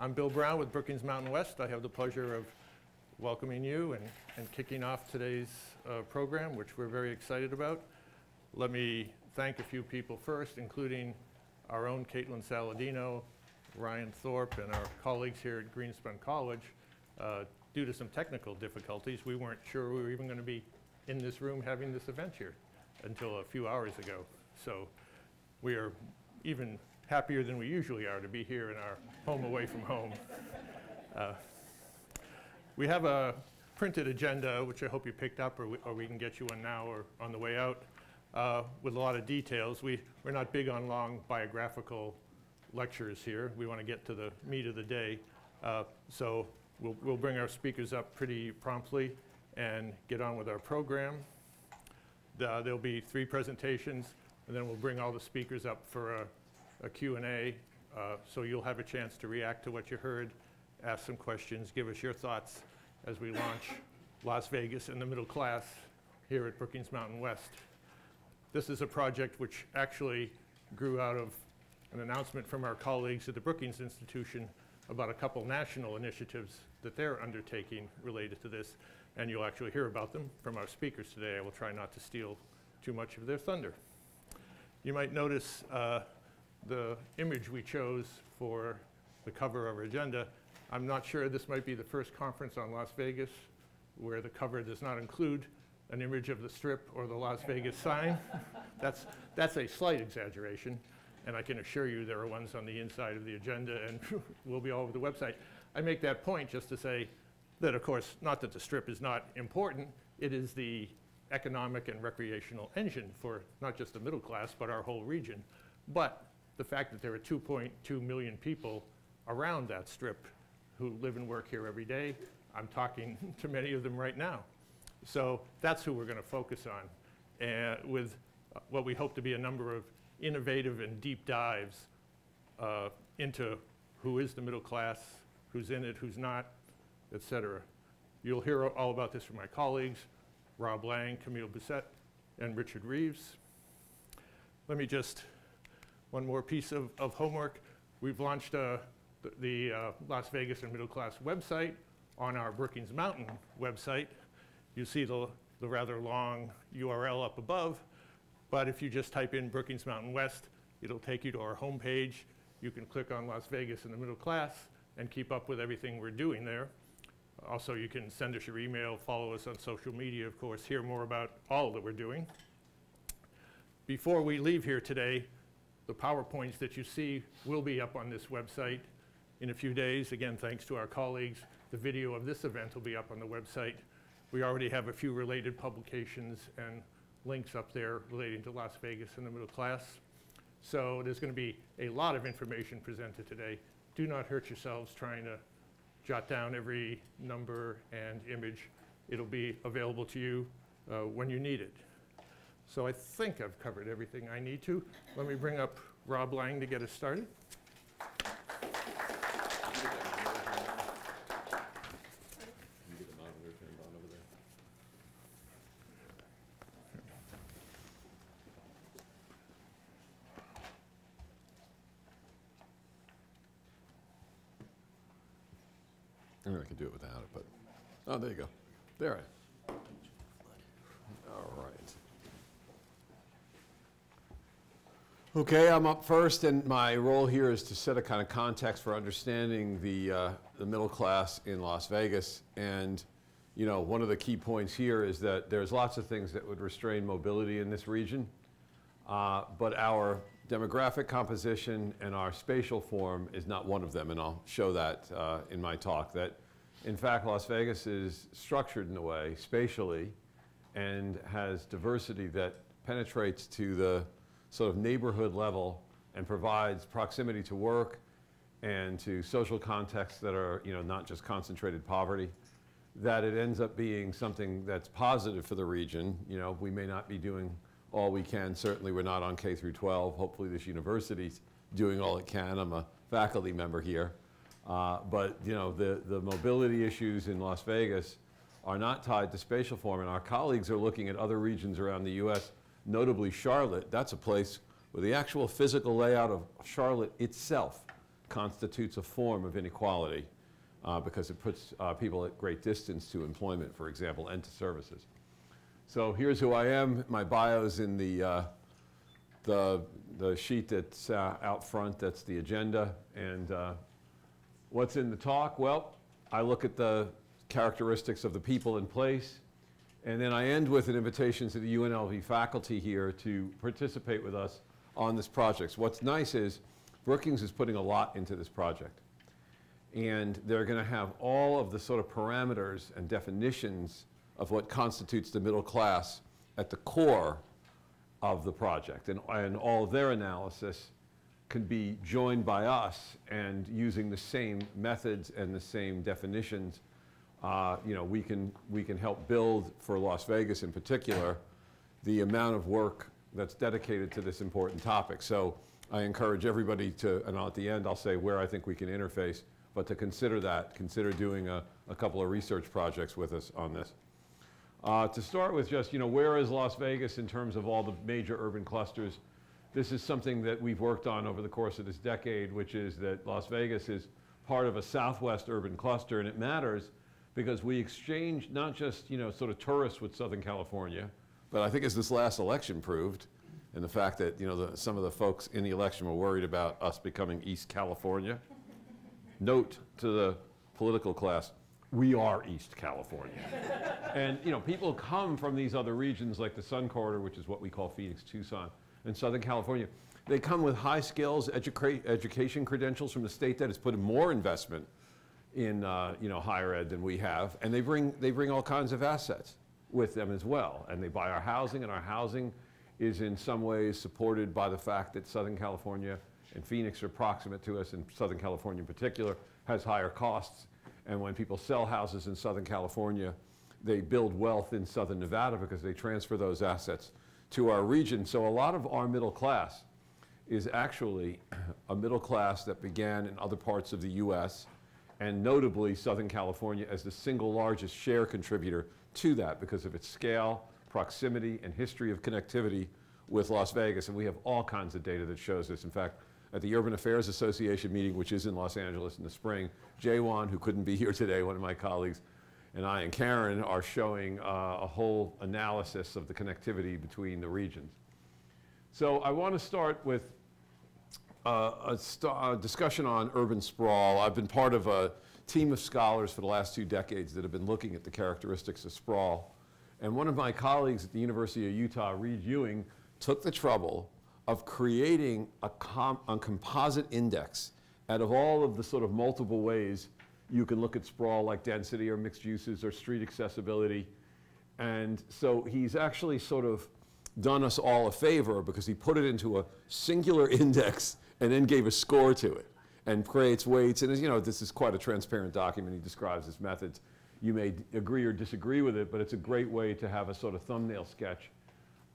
I'm Bill Brown with Brookings Mountain West. I have the pleasure of welcoming you and, and kicking off today's uh, program, which we're very excited about. Let me thank a few people first, including our own Caitlin Saladino, Ryan Thorpe, and our colleagues here at Greenspun College. Uh, due to some technical difficulties, we weren't sure we were even going to be in this room having this event here until a few hours ago. So we are even happier than we usually are to be here in our home away from home. Uh, we have a printed agenda, which I hope you picked up, or we, or we can get you one now or on the way out, uh, with a lot of details. We, we're not big on long biographical lectures here. We want to get to the meat of the day. Uh, so we'll, we'll bring our speakers up pretty promptly and get on with our program. The, there'll be three presentations, and then we'll bring all the speakers up for a, a Q&A, uh, so you'll have a chance to react to what you heard, ask some questions, give us your thoughts as we launch Las Vegas in the middle class here at Brookings Mountain West. This is a project which actually grew out of an announcement from our colleagues at the Brookings Institution about a couple national initiatives that they're undertaking related to this, and you'll actually hear about them from our speakers today. I will try not to steal too much of their thunder. You might notice uh, the image we chose for the cover of our agenda. I'm not sure this might be the first conference on Las Vegas where the cover does not include an image of the strip or the Las Vegas sign. that's, that's a slight exaggeration, and I can assure you there are ones on the inside of the agenda and will be all over the website. I make that point just to say that, of course, not that the strip is not important, it is the economic and recreational engine for not just the middle class, but our whole region. But the fact that there are 2.2 million people around that strip who live and work here every day, I'm talking to many of them right now. So that's who we're going to focus on uh, with what we hope to be a number of innovative and deep dives uh, into who is the middle class, who's in it, who's not, et cetera. You'll hear all about this from my colleagues, Rob Lang, Camille Busette, and Richard Reeves. Let me just, one more piece of, of homework. We've launched uh, the, uh, Las Vegas and Middle Class website on our Brookings Mountain website. You see the, the rather long URL up above, but if you just type in Brookings Mountain West, it'll take you to our homepage. You can click on Las Vegas and the middle class and keep up with everything we're doing there. Also, you can send us your email, follow us on social media, of course, hear more about all that we're doing. Before we leave here today, the PowerPoints that you see will be up on this website in a few days. Again, thanks to our colleagues. The video of this event will be up on the website. We already have a few related publications and links up there relating to Las Vegas and the middle class. So there's going to be a lot of information presented today. Do not hurt yourselves trying to jot down every number and image. It'll be available to you uh, when you need it. So I think I've covered everything I need to. Let me bring up Rob Lang to get us started. I know I can do it without it, but, oh, there you go. There I All right. Okay, I'm up first, and my role here is to set a kind of context for understanding the, uh, the middle class in Las Vegas. And, you know, one of the key points here is that there's lots of things that would restrain mobility in this region. Uh, but our demographic composition and our spatial form is not one of them, and I'll show that uh, in my talk. That in fact, Las Vegas is structured in a way, spatially, and has diversity that penetrates to the sort of neighborhood level and provides proximity to work and to social contexts that are, you know, not just concentrated poverty, that it ends up being something that's positive for the region. You know, we may not be doing all we can. Certainly, we're not on K through 12. Hopefully, this university's doing all it can. I'm a faculty member here. Uh, but you know, the, the mobility issues in Las Vegas are not tied to spatial form, and our colleagues are looking at other regions around the U.S., notably Charlotte. That's a place where the actual physical layout of Charlotte itself constitutes a form of inequality uh, because it puts uh, people at great distance to employment, for example, and to services. So here's who I am. My bio's in the, uh, the, the sheet that's uh, out front. That's the agenda. And uh, what's in the talk? Well, I look at the characteristics of the people in place. And then I end with an invitation to the UNLV faculty here to participate with us on this project. So what's nice is Brookings is putting a lot into this project. And they're going to have all of the sort of parameters and definitions of what constitutes the middle class at the core of the project. And, and all their analysis can be joined by us and using the same methods and the same definitions, uh, you know, we can, we can help build for Las Vegas in particular the amount of work that's dedicated to this important topic. So I encourage everybody to, and at the end I'll say where I think we can interface, but to consider that, consider doing a, a couple of research projects with us on this. Uh, to start with just, you know, where is Las Vegas in terms of all the major urban clusters? This is something that we've worked on over the course of this decade, which is that Las Vegas is part of a southwest urban cluster, and it matters because we exchange not just, you know, sort of tourists with Southern California, but I think as this last election proved, and the fact that, you know, the, some of the folks in the election were worried about us becoming East California. Note to the political class, we are East California. and you know, people come from these other regions like the Sun Corridor, which is what we call Phoenix, Tucson, and Southern California. They come with high skills, educa education credentials from the state that has put in more investment in uh, you know, higher ed than we have, and they bring, they bring all kinds of assets with them as well. And they buy our housing, and our housing is in some ways supported by the fact that Southern California and Phoenix are proximate to us, and Southern California in particular has higher costs. And when people sell houses in Southern California, they build wealth in Southern Nevada because they transfer those assets to our region. So a lot of our middle class is actually a middle class that began in other parts of the U.S., and notably Southern California as the single largest share contributor to that because of its scale, proximity, and history of connectivity with Las Vegas. And we have all kinds of data that shows this. In fact, at the Urban Affairs Association meeting, which is in Los Angeles in the spring, Jaywan, who couldn't be here today, one of my colleagues, and I and Karen are showing uh, a whole analysis of the connectivity between the regions. So I want to start with a, a, discussion on urban sprawl. I've been part of a team of scholars for the last two decades that have been looking at the characteristics of sprawl. And one of my colleagues at the University of Utah, Reid Ewing, took the trouble of creating a, a, composite index out of all of the sort of multiple ways you can look at sprawl like density or mixed uses or street accessibility. And so he's actually sort of done us all a favor because he put it into a singular index and then gave a score to it and creates weights. And as you know, this is quite a transparent document. He describes his methods. You may agree or disagree with it, but it's a great way to have a sort of thumbnail sketch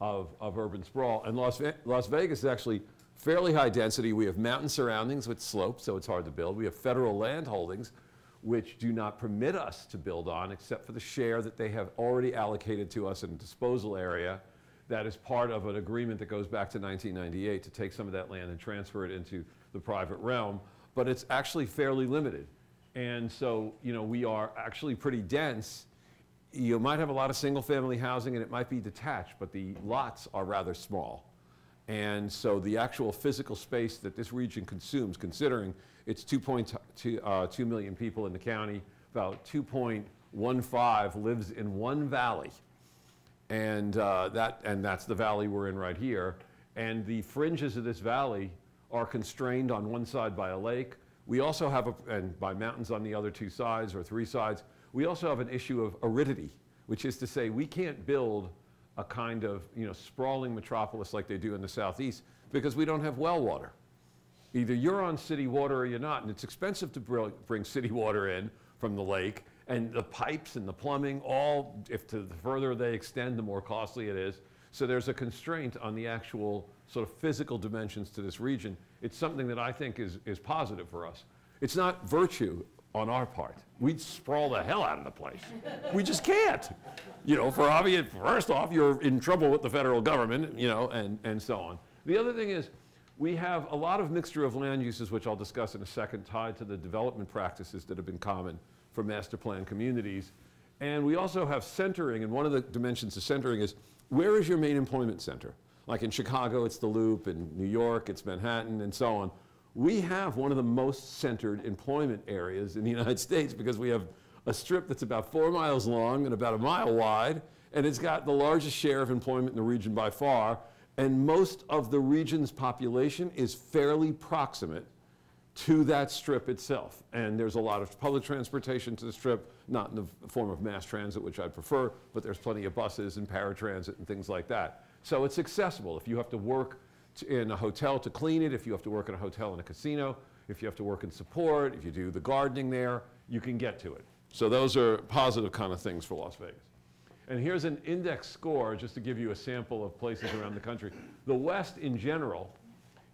of, of urban sprawl. And Las, Ve Las Vegas is actually fairly high density. We have mountain surroundings with slopes, so it's hard to build. We have federal land holdings, which do not permit us to build on, except for the share that they have already allocated to us in disposal area that is part of an agreement that goes back to 1998 to take some of that land and transfer it into the private realm. But it's actually fairly limited. And so, you know, we are actually pretty dense. You might have a lot of single family housing and it might be detached, but the lots are rather small. And so the actual physical space that this region consumes, considering it's 2.2 uh, 2 million people in the county, about 2.15 lives in one valley. And, uh, that, and that's the valley we're in right here. And the fringes of this valley are constrained on one side by a lake, we also have, a, and by mountains on the other two sides or three sides, we also have an issue of aridity, which is to say we can't build a kind of you know, sprawling metropolis like they do in the southeast because we don't have well water. Either you're on city water or you're not, and it's expensive to bring city water in from the lake, and the pipes and the plumbing, all, if to the further they extend, the more costly it is. So there's a constraint on the actual sort of physical dimensions to this region. It's something that I think is, is positive for us. It's not virtue on our part. We'd sprawl the hell out of the place. we just can't. You know, for obvious, first off, you're in trouble with the federal government, you know, and, and so on. The other thing is, we have a lot of mixture of land uses, which I'll discuss in a second, tied to the development practices that have been common for master plan communities. And we also have centering, and one of the dimensions of centering is where is your main employment center? Like in Chicago, it's the Loop, in New York, it's Manhattan, and so on. We have one of the most centered employment areas in the United States because we have a strip that's about four miles long and about a mile wide, and it's got the largest share of employment in the region by far. And most of the region's population is fairly proximate to that strip itself. And there's a lot of public transportation to the strip, not in the form of mass transit, which I'd prefer, but there's plenty of buses and paratransit and things like that. So it's accessible. If you have to work in a hotel to clean it, if you have to work in a hotel in a casino, if you have to work in support, if you do the gardening there, you can get to it. So those are positive kind of things for Las Vegas. And here's an index score, just to give you a sample of places around the country. The West in general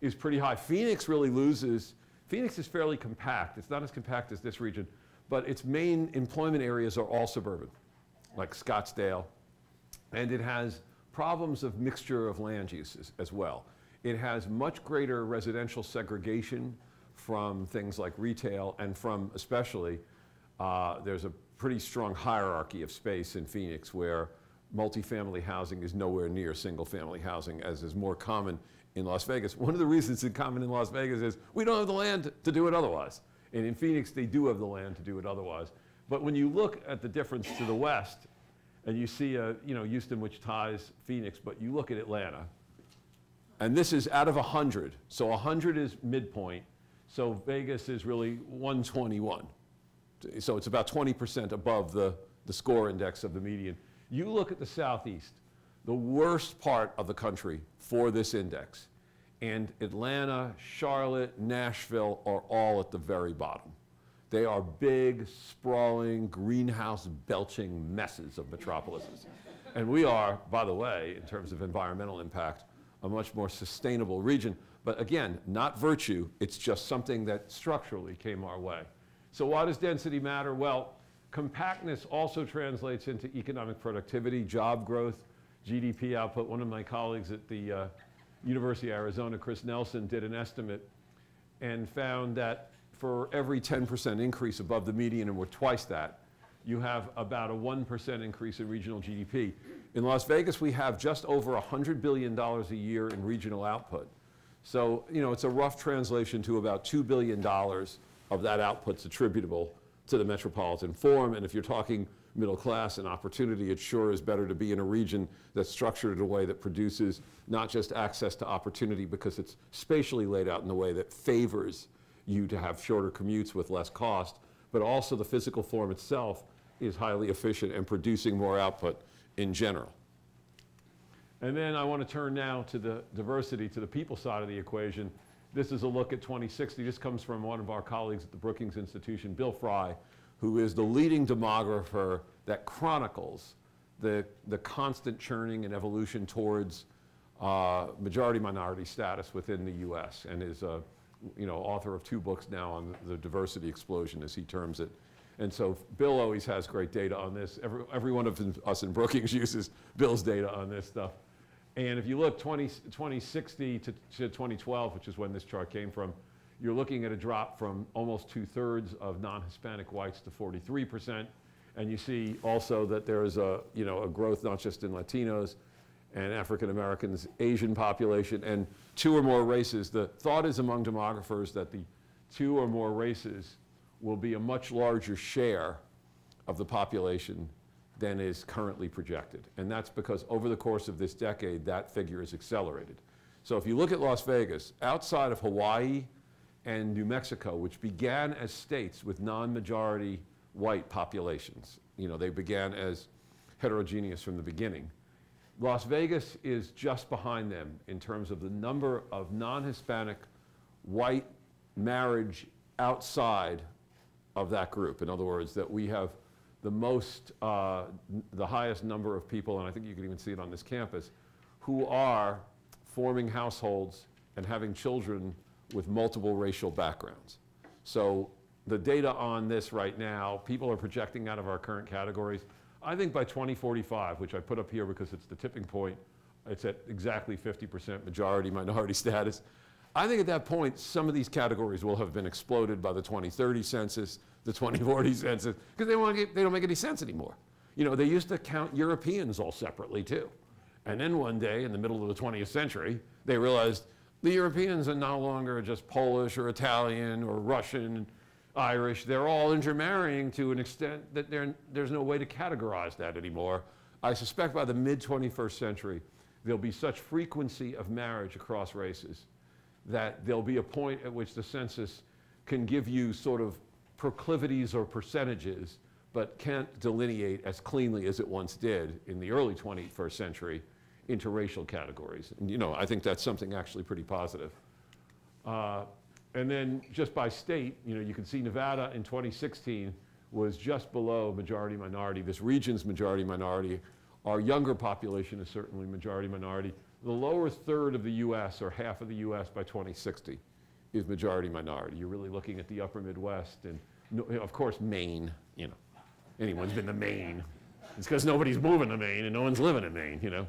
is pretty high. Phoenix really loses. Phoenix is fairly compact. It's not as compact as this region, but its main employment areas are all suburban, like Scottsdale. And it has problems of mixture of land uses as well. It has much greater residential segregation from things like retail and from especially, uh, there's a pretty strong hierarchy of space in Phoenix where multifamily housing is nowhere near single-family housing, as is more common in Las Vegas. One of the reasons it's common in Las Vegas is we don't have the land to do it otherwise. And in Phoenix, they do have the land to do it otherwise. But when you look at the difference to the west, and you see, uh, you know, Houston, which ties Phoenix, but you look at Atlanta, and this is out of 100. So 100 is midpoint. So Vegas is really 121. So it's about 20% above the, the score index of the median. You look at the southeast, the worst part of the country for this index, and Atlanta, Charlotte, Nashville are all at the very bottom. They are big, sprawling, greenhouse belching messes of metropolises. And we are, by the way, in terms of environmental impact, a much more sustainable region. But again, not virtue, it's just something that structurally came our way. So why does density matter? Well, compactness also translates into economic productivity, job growth, GDP output. One of my colleagues at the uh, University of Arizona, Chris Nelson, did an estimate and found that for every 10% increase above the median, and we're twice that, you have about a 1% increase in regional GDP. In Las Vegas, we have just over $100 billion a year in regional output. So, you know, it's a rough translation to about $2 billion of that output's attributable to the metropolitan form. And if you're talking middle class and opportunity, it sure is better to be in a region that's structured in a way that produces not just access to opportunity because it's spatially laid out in a way that favors you to have shorter commutes with less cost, but also the physical form itself is highly efficient and producing more output in general. And then I want to turn now to the diversity, to the people side of the equation. This is a look at 2060. This comes from one of our colleagues at the Brookings Institution, Bill Frey, who is the leading demographer that chronicles the, the constant churning and evolution towards uh, majority minority status within the U.S. and is a you know, author of two books now on the diversity explosion, as he terms it. And so Bill always has great data on this. Every, every one of us in Brookings uses Bill's data on this stuff. And if you look 20, 2060 to, to 2012, which is when this chart came from, you're looking at a drop from almost two-thirds of non-Hispanic whites to 43%. And you see also that there is a, you know, a growth not just in Latinos and African Americans, Asian population, and two or more races. The thought is among demographers that the two or more races will be a much larger share of the population than is currently projected. And that's because over the course of this decade, that figure is accelerated. So if you look at Las Vegas, outside of Hawaii and New Mexico, which began as states with non-majority white populations, you know, they began as heterogeneous from the beginning. Las Vegas is just behind them in terms of the number of non-Hispanic white marriage outside of that group. In other words, that we have the most, uh, the highest number of people, and I think you can even see it on this campus, who are forming households and having children with multiple racial backgrounds. So the data on this right now, people are projecting out of our current categories. I think by 2045, which I put up here because it's the tipping point, it's at exactly 50% majority minority status. I think at that point, some of these categories will have been exploded by the 2030 census, the 2040 census, because they, they don't make any sense anymore. You know, they used to count Europeans all separately too. And then one day, in the middle of the 20th century, they realized the Europeans are no longer just Polish or Italian or Russian, Irish. They're all intermarrying to an extent that there's no way to categorize that anymore. I suspect by the mid 21st century, there'll be such frequency of marriage across races that there'll be a point at which the census can give you sort of proclivities or percentages, but can't delineate as cleanly as it once did in the early 21st century into racial categories. And, you know, I think that's something actually pretty positive. Uh, and then just by state, you know, you can see Nevada in 2016 was just below majority minority. This region's majority minority. Our younger population is certainly majority minority. The lower third of the US, or half of the US by 2060, is majority minority. You're really looking at the upper Midwest and, no- of course, Maine, you know. Anyone's been to Maine. It's because nobody's moving to Maine and no one's living in Maine, you know.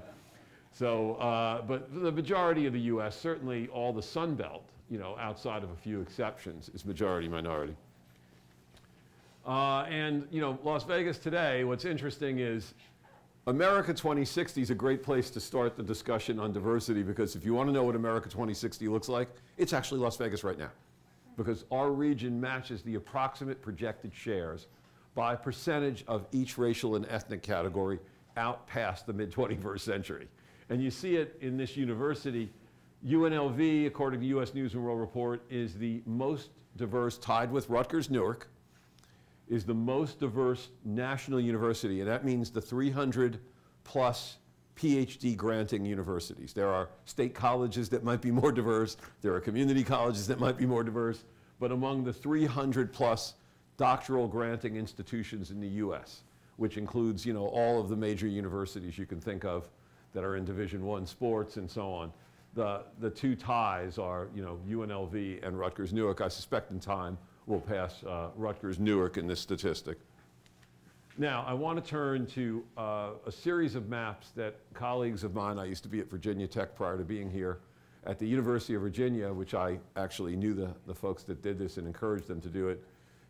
So, uh, but the majority of the U.S., certainly all the Sun Belt, you know, outside of a few exceptions, is majority minority. Uh, and, you know, Las Vegas today, what's interesting is America 2060 is a great place to start the discussion on diversity because if you want to know what America 2060 looks like, it's actually Las Vegas right now. Because our region matches the approximate projected shares by percentage of each racial and ethnic category out past the mid 21st century. And you see it in this university. UNLV, according to US News and World Report, is the most diverse, tied with Rutgers Newark, is the most diverse national university, and that means the 300 plus PhD granting universities. There are state colleges that might be more diverse, there are community colleges that might be more diverse, but among the 300 plus doctoral granting institutions in the US, which includes, you know, all of the major universities you can think of that are in Division One sports and so on. The, the two ties are, you know, UNLV and Rutgers Newark. I suspect in time we'll pass uh, Rutgers Newark in this statistic. Now, I want to turn to uh, a series of maps that colleagues of mine, I used to be at Virginia Tech prior to being here, at the University of Virginia, which I actually knew the, the folks that did this and encouraged them to do it,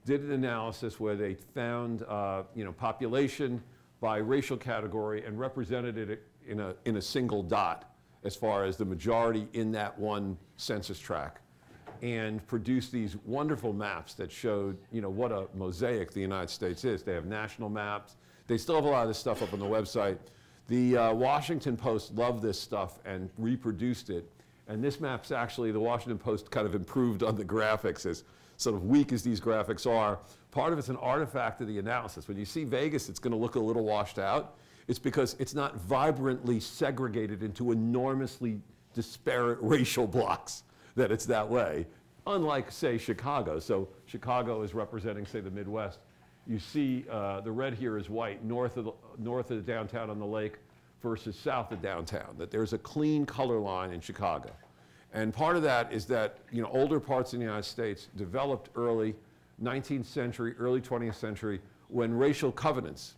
did an analysis where they found, uh, you know, population by racial category and represented it in a, in a single dot as far as the majority in that one census tract and produced these wonderful maps that showed, you know, what a mosaic the United States is. They have national maps. They still have a lot of this stuff up on the website. The uh, Washington Post loved this stuff and reproduced it. And this map's actually, the Washington Post kind of improved on the graphics as sort of weak as these graphics are. Part of it's an artifact of the analysis. When you see Vegas, it's going to look a little washed out. It's because it's not vibrantly segregated into enormously disparate racial blocks that it's that way, unlike, say, Chicago. So Chicago is representing, say, the Midwest. You see uh, the red here is white, north of, the, north of the downtown on the lake versus south of downtown, that there's a clean color line in Chicago. And part of that is that, you know, older parts of the United States developed early 19th century, early 20th century, when racial covenants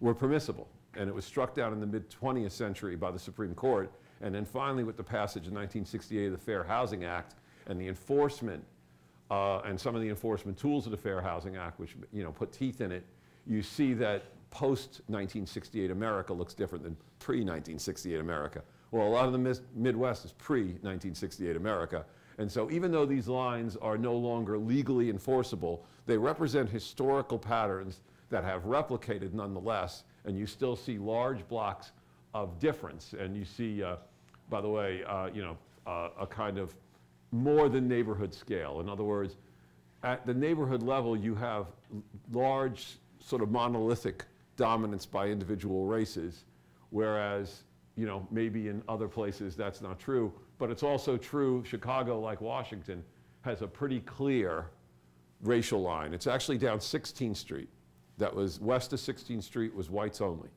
were permissible. And it was struck down in the mid 20th century by the Supreme Court. And then finally, with the passage in 1968 of the Fair Housing Act and the enforcement uh, and some of the enforcement tools of the Fair Housing Act, which you know put teeth in it, you see that post 1968 America looks different than pre 1968 America. Well, a lot of the Midwest is pre 1968 America. And so, even though these lines are no longer legally enforceable, they represent historical patterns that have replicated nonetheless, and you still see large blocks of difference. And you see, uh, by the way, uh, you know, uh, a kind of more than neighborhood scale. In other words, at the neighborhood level, you have large, sort of monolithic dominance by individual races, whereas, you know, maybe in other places that's not true. But it's also true, Chicago, like Washington, has a pretty clear racial line. It's actually down 16th Street. That was west of 16th Street was whites only.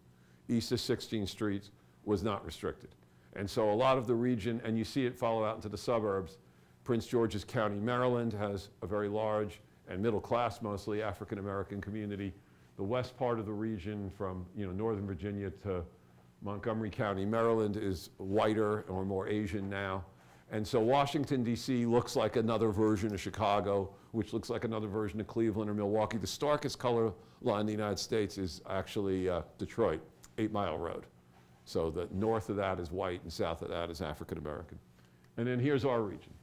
East of 16th Street was not restricted. And so a lot of the region, and you see it follow out into the suburbs, Prince George's County, Maryland has a very large and middle class mostly African American community. The west part of the region from you know, Northern Virginia to Montgomery County, Maryland is whiter or more Asian now. And so Washington DC looks like another version of Chicago, which looks like another version of Cleveland or Milwaukee. The starkest color line in the United States is actually uh, Detroit, Eight Mile Road. So the north of that is white and south of that is African American. And then here's our region.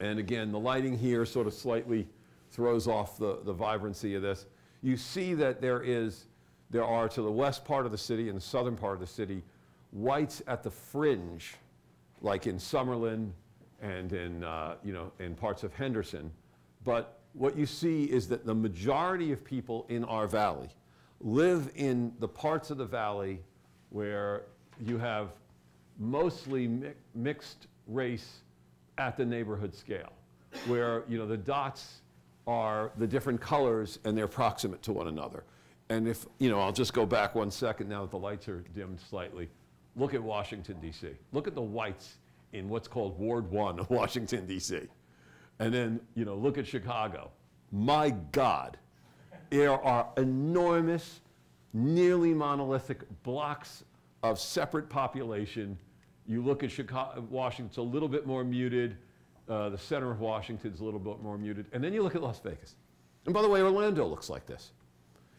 And again, the lighting here sort of slightly throws off the, the vibrancy of this. You see that there is, there are to the west part of the city and the southern part of the city, whites at the fringe, like in Summerlin and in, uh, you know, in parts of Henderson. But what you see is that the majority of people in our valley live in the parts of the valley where you have mostly mi- mixed race at the neighborhood scale, where you know the dots are the different colors and they're proximate to one another. And if you know, I'll just go back one second now that the lights are dimmed slightly. Look at Washington D.C. Look at the whites in what's called Ward One of Washington D.C. And then you know, look at Chicago. My God, there are enormous, nearly monolithic blocks of separate population. You look at Chicago, Washington, it's a little bit more muted. Uh, the center of Washington is a little bit more muted. And then you look at Las Vegas. And by the way, Orlando looks like this.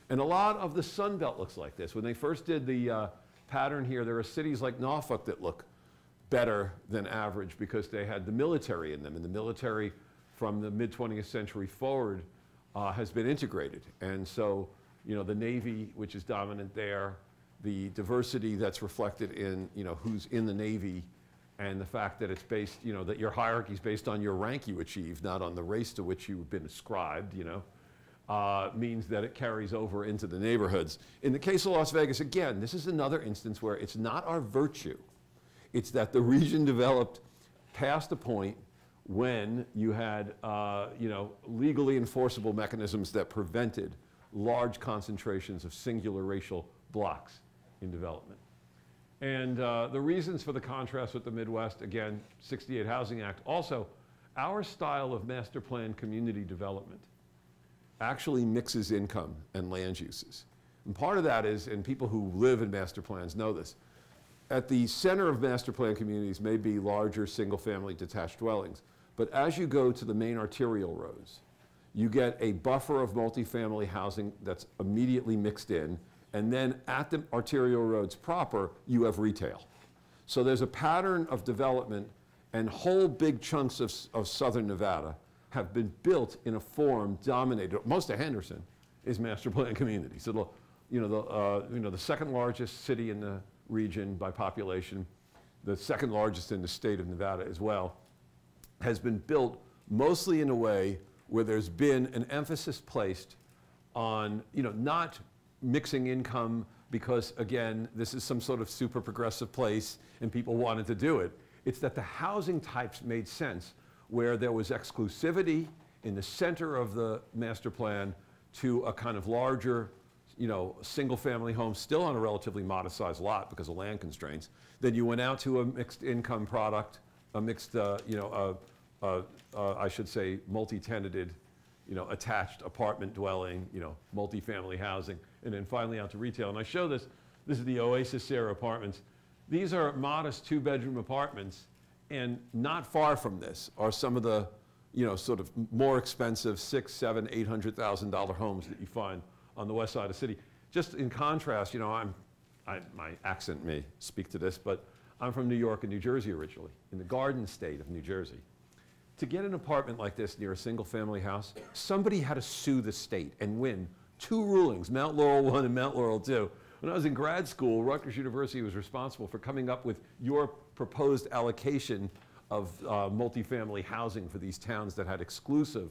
And a lot of the Sun Belt looks like this. When they first did the uh, pattern here, there are cities like Norfolk that look better than average because they had the military in them. And the military from the mid 20th century forward uh, has been integrated. And so, you know, the Navy, which is dominant there, the diversity that's reflected in, you know, who's in the Navy, and the fact that it's based, you know, that your hierarchy is based on your rank you achieved, not on the race to which you've been ascribed, you know, uh, means that it carries over into the neighborhoods. In the case of Las Vegas, again, this is another instance where it's not our virtue. It's that the region developed past a point when you had, uh, you know, legally enforceable mechanisms that prevented large concentrations of singular racial blocks in development. And uh, the reasons for the contrast with the Midwest, again, 68 Housing Act. Also, our style of master plan community development actually mixes income and land uses. And part of that is, and people who live in master plans know this, at the center of master plan communities may be larger single-family detached dwellings. But as you go to the main arterial roads, you get a buffer of multifamily housing that's immediately mixed in, and then at the arterial roads proper, you have retail. So there's a pattern of development, and whole big chunks of, of southern Nevada have been built in a form dominated. Most of Henderson is master plan communities. So, you know, the, uh, you know, the second largest city in the region by population, the second largest in the state of Nevada as well, has been built mostly in a way where there's been an emphasis placed on, you know, not mixing income because, again, this is some sort of super progressive place and people wanted to do it. It's that the housing types made sense where there was exclusivity in the center of the master plan to a kind of larger, you know, single family home, still on a relatively modest sized lot because of land constraints. Then you went out to a mixed income product, a mixed, uh, you know, uh, uh, uh I should say, multi tenanted, you know, attached apartment dwelling, you know, multifamily housing, and then finally out to retail. And I show this, this is the Oasis Sarah apartments. These are modest two bedroom apartments and not far from this are some of the, you know, sort of more expensive six, seven, eight hundred thousand dollar homes that you find on the west side of the city. Just in contrast, you know, I'm, I, my accent may speak to this, but I'm from New York and New Jersey originally, in the Garden State of New Jersey. To get an apartment like this near a single family house, somebody had to sue the state and win two rulings, Mount Laurel 1 and Mount Laurel 2. When I was in grad school, Rutgers University was responsible for coming up with your proposed allocation of uh, multifamily housing for these towns that had exclusive.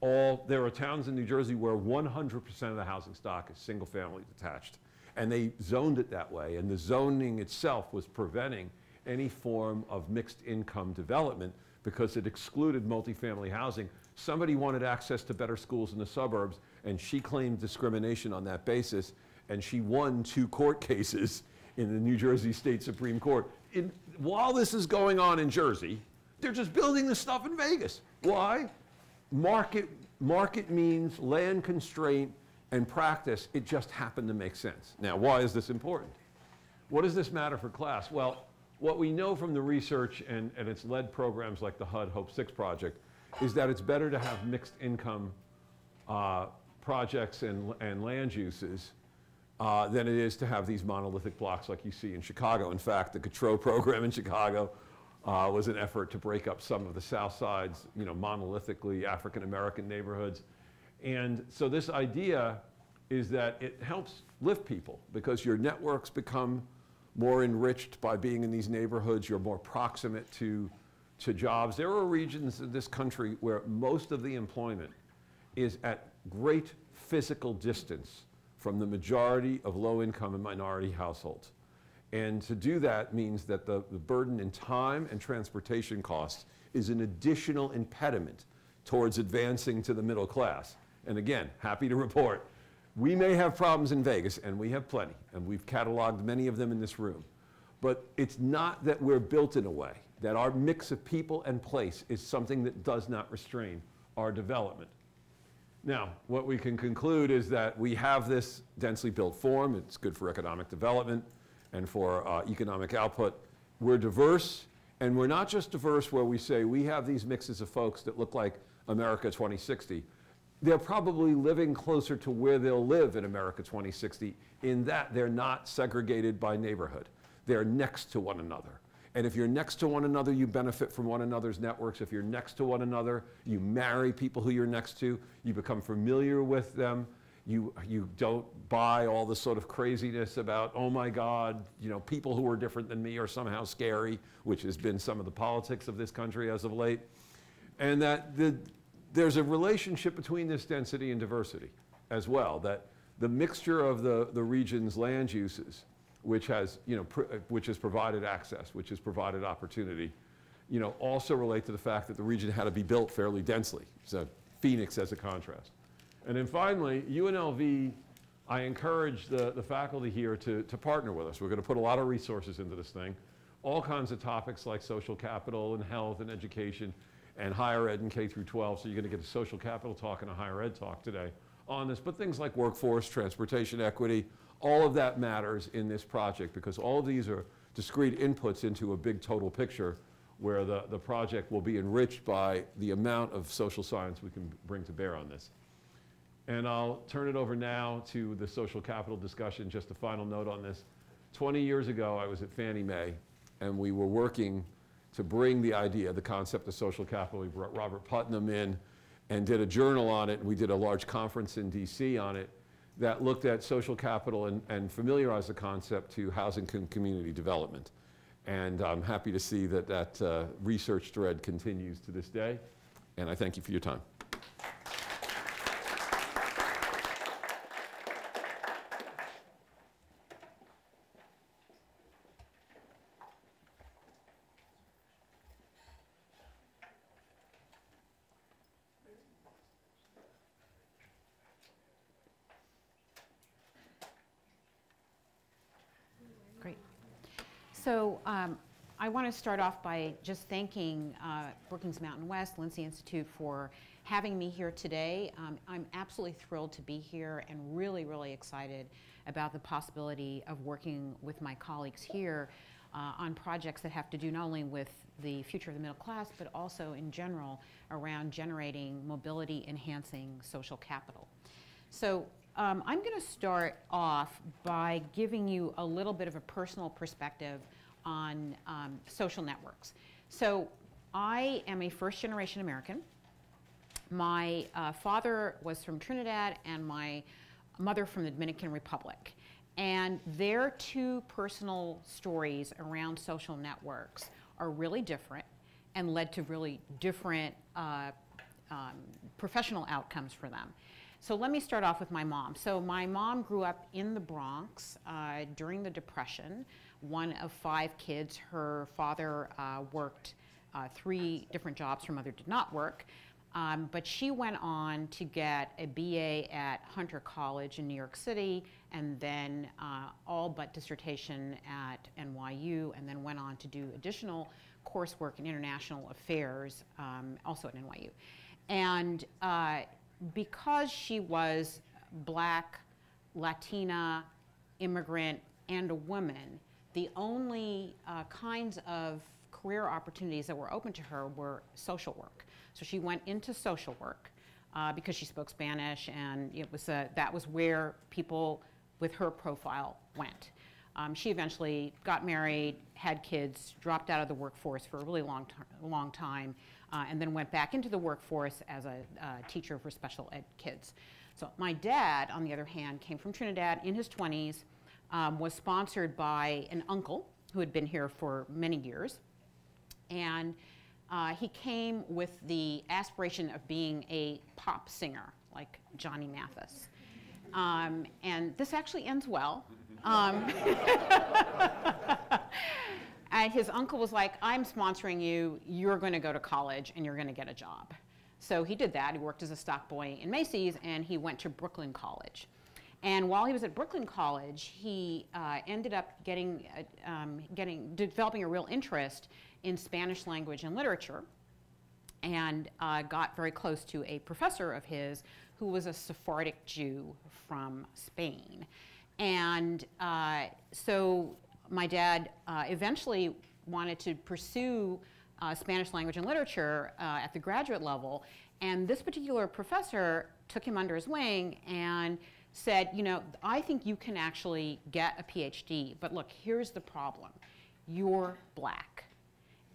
All, there are towns in New Jersey where 100% of the housing stock is single family detached. And they zoned it that way. And the zoning itself was preventing any form of mixed income development because it excluded multifamily housing. Somebody wanted access to better schools in the suburbs, and she claimed discrimination on that basis, and she won two court cases in the New Jersey State Supreme Court. In, while this is going on in Jersey, they're just building this stuff in Vegas. Why? Market, market means land constraint and practice. It just happened to make sense. Now, why is this important? What does this matter for class? Well, what we know from the research, and, and it's led programs like the HUD Hope 6 project, is that it's better to have mixed income uh, projects and, and land uses uh, than it is to have these monolithic blocks like you see in Chicago. In fact, the Gautreaux program in Chicago uh, was an effort to break up some of the South Side's, you know, monolithically African American neighborhoods. And so this idea is that it helps lift people because your networks become more enriched by being in these neighborhoods. You're more proximate to, to jobs. There are regions in this country where most of the employment is at great physical distance from the majority of low-income and minority households. And to do that means that the, the burden in time and transportation costs is an additional impediment towards advancing to the middle class. And again, happy to report, we may have problems in Vegas, and we have plenty, and we've cataloged many of them in this room. But it's not that we're built in a way that our mix of people and place is something that does not restrain our development. Now, what we can conclude is that we have this densely built form. It's good for economic development and for uh, economic output. We're diverse, and we're not just diverse where we say we have these mixes of folks that look like America 2060. They're probably living closer to where they'll live in America 2060 in that they're not segregated by neighborhood. They're next to one another. And if you're next to one another, you benefit from one another's networks. If you're next to one another, you marry people who you're next to. You become familiar with them. You, you don't buy all the sort of craziness about, oh my God, you know, people who are different than me are somehow scary, which has been some of the politics of this country as of late. And that the, there's a relationship between this density and diversity as well, that the mixture of the, the region's land uses which has, you know, which has provided access, which has provided opportunity, you know, also relate to the fact that the region had to be built fairly densely. So Phoenix as a contrast. And then finally, UNLV, I encourage the, the faculty here to, to partner with us. We're going to put a lot of resources into this thing. All kinds of topics like social capital and health and education and higher ed and K through 12. So you're going to get a social capital talk and a higher ed talk today on this. But things like workforce, transportation equity, all of that matters in this project because all these are discrete inputs into a big total picture where the, the project will be enriched by the amount of social science we can bring to bear on this. And I'll turn it over now to the social capital discussion. Just a final note on this. 20 years ago, I was at Fannie Mae, and we were working to bring the idea, the concept of social capital. We brought Robert Putnam in and did a journal on it. We did a large conference in DC on it that looked at social capital and, and familiarized the concept to housing and community development. And I'm happy to see that that uh, research thread continues to this day. And I thank you for your time. So um, I want to start off by just thanking uh, Brookings Mountain West, Lincy Institute for having me here today. Um, I'm absolutely thrilled to be here and really, really excited about the possibility of working with my colleagues here uh, on projects that have to do not only with the future of the middle class, but also in general around generating mobility enhancing social capital. So um, I'm going to start off by giving you a little bit of a personal perspective on um, social networks. So I am a first generation American. My uh, father was from Trinidad and my mother from the Dominican Republic. And their two personal stories around social networks are really different and led to really different uh, um, professional outcomes for them. So let me start off with my mom. So my mom grew up in the Bronx uh, during the Depression one of five kids. Her father uh, worked uh, three different jobs, her mother did not work. Um, but she went on to get a BA at Hunter College in New York City, and then uh, all but dissertation at NYU, and then went on to do additional coursework in international affairs, um, also at NYU. And uh, because she was black, Latina, immigrant, and a woman, the only uh, kinds of career opportunities that were open to her were social work. So she went into social work uh, because she spoke Spanish, and it was a, that was where people with her profile went. Um, she eventually got married, had kids, dropped out of the workforce for a really long, long time, uh, and then went back into the workforce as a uh, teacher for special ed kids. So my dad, on the other hand, came from Trinidad in his 20s, um, was sponsored by an uncle who had been here for many years, and uh, he came with the aspiration of being a pop singer like Johnny Mathis. Um, and this actually ends well. Um, and his uncle was like, I'm sponsoring you, you're going to go to college and you're going to get a job. So he did that. He worked as a stock boy in Macy's and he went to Brooklyn College. And while he was at Brooklyn College, he uh, ended up getting, uh, um, getting, developing a real interest in Spanish language and literature and uh, got very close to a professor of his who was a Sephardic Jew from Spain. And uh, so my dad uh, eventually wanted to pursue uh, Spanish language and literature at the graduate level. And this particular professor took him under his wing and said, you know, I think you can actually get a PhD, but look, here's the problem. You're black.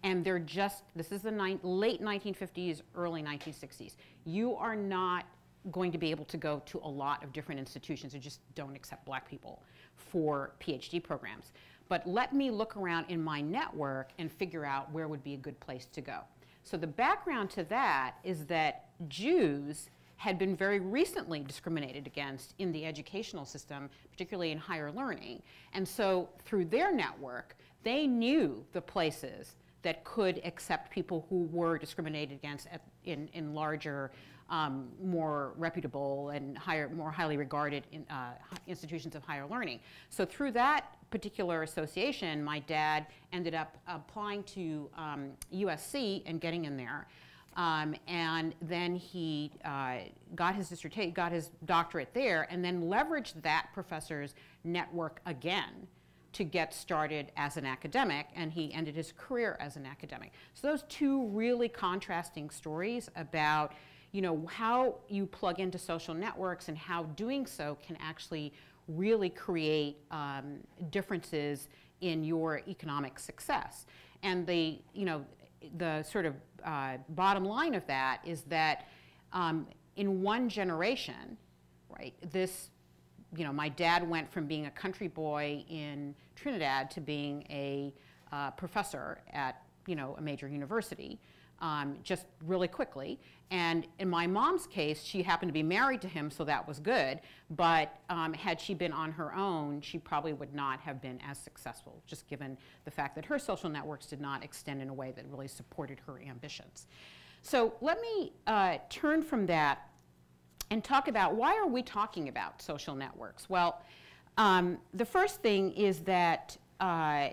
And they're just, this is the late 1950s, early 1960s. You are not going to be able to go to a lot of different institutions who just don't accept black people for PhD programs. But let me look around in my network and figure out where would be a good place to go. So the background to that is that Jews had been very recently discriminated against in the educational system, particularly in higher learning. And so through their network, they knew the places that could accept people who were discriminated against at, in, in larger um, more reputable and higher, more highly regarded in, uh, institutions of higher learning. So through that particular association, my dad ended up applying to um, USC and getting in there. Um, and then he uh, got his dissertation, got his doctorate there, and then leveraged that professor's network again to get started as an academic, and he ended his career as an academic. So those two really contrasting stories about you know, how you plug into social networks and how doing so can actually really create um, differences in your economic success. And the, you know, the sort of uh, bottom line of that is that um, in one generation, right, this, you know, my dad went from being a country boy in Trinidad to being a uh, professor at, you know, a major university um, just really quickly. And in my mom's case, she happened to be married to him, so that was good. But um, had she been on her own, she probably would not have been as successful, just given the fact that her social networks did not extend in a way that really supported her ambitions. So let me uh, turn from that and talk about why are we talking about social networks? Well, um, the first thing is that uh,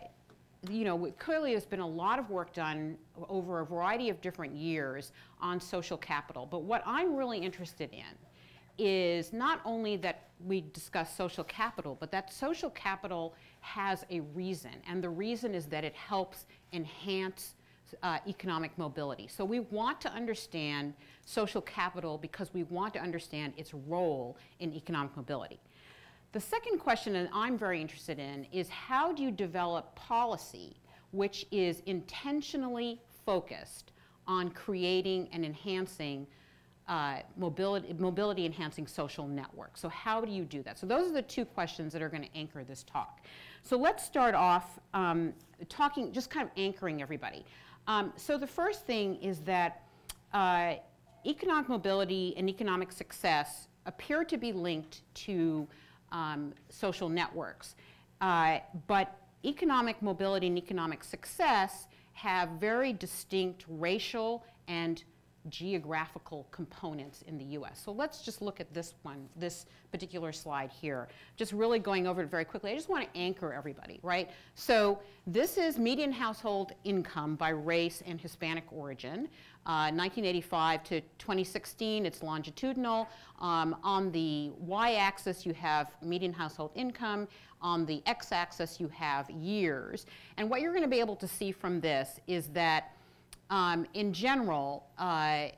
you know, clearly there's been a lot of work done over a variety of different years on social capital. But what I'm really interested in is not only that we discuss social capital, but that social capital has a reason. And the reason is that it helps enhance uh, economic mobility. So we want to understand social capital because we want to understand its role in economic mobility. The second question that I'm very interested in is how do you develop policy which is intentionally focused on creating and enhancing uh, mobility, mobility enhancing social networks. So how do you do that? So those are the two questions that are going to anchor this talk. So let's start off um, talking, just kind of anchoring everybody. Um, so the first thing is that uh, economic mobility and economic success appear to be linked to um, social networks. Uh, but economic mobility and economic success have very distinct racial and geographical components in the US. So let's just look at this one, this particular slide here. Just really going over it very quickly. I just want to anchor everybody, right? So this is median household income by race and Hispanic origin. Uh, 1985 to 2016, it's longitudinal. Um, on the y-axis, you have median household income. On the x-axis, you have years. And what you're going to be able to see from this is that, um, in general, uh,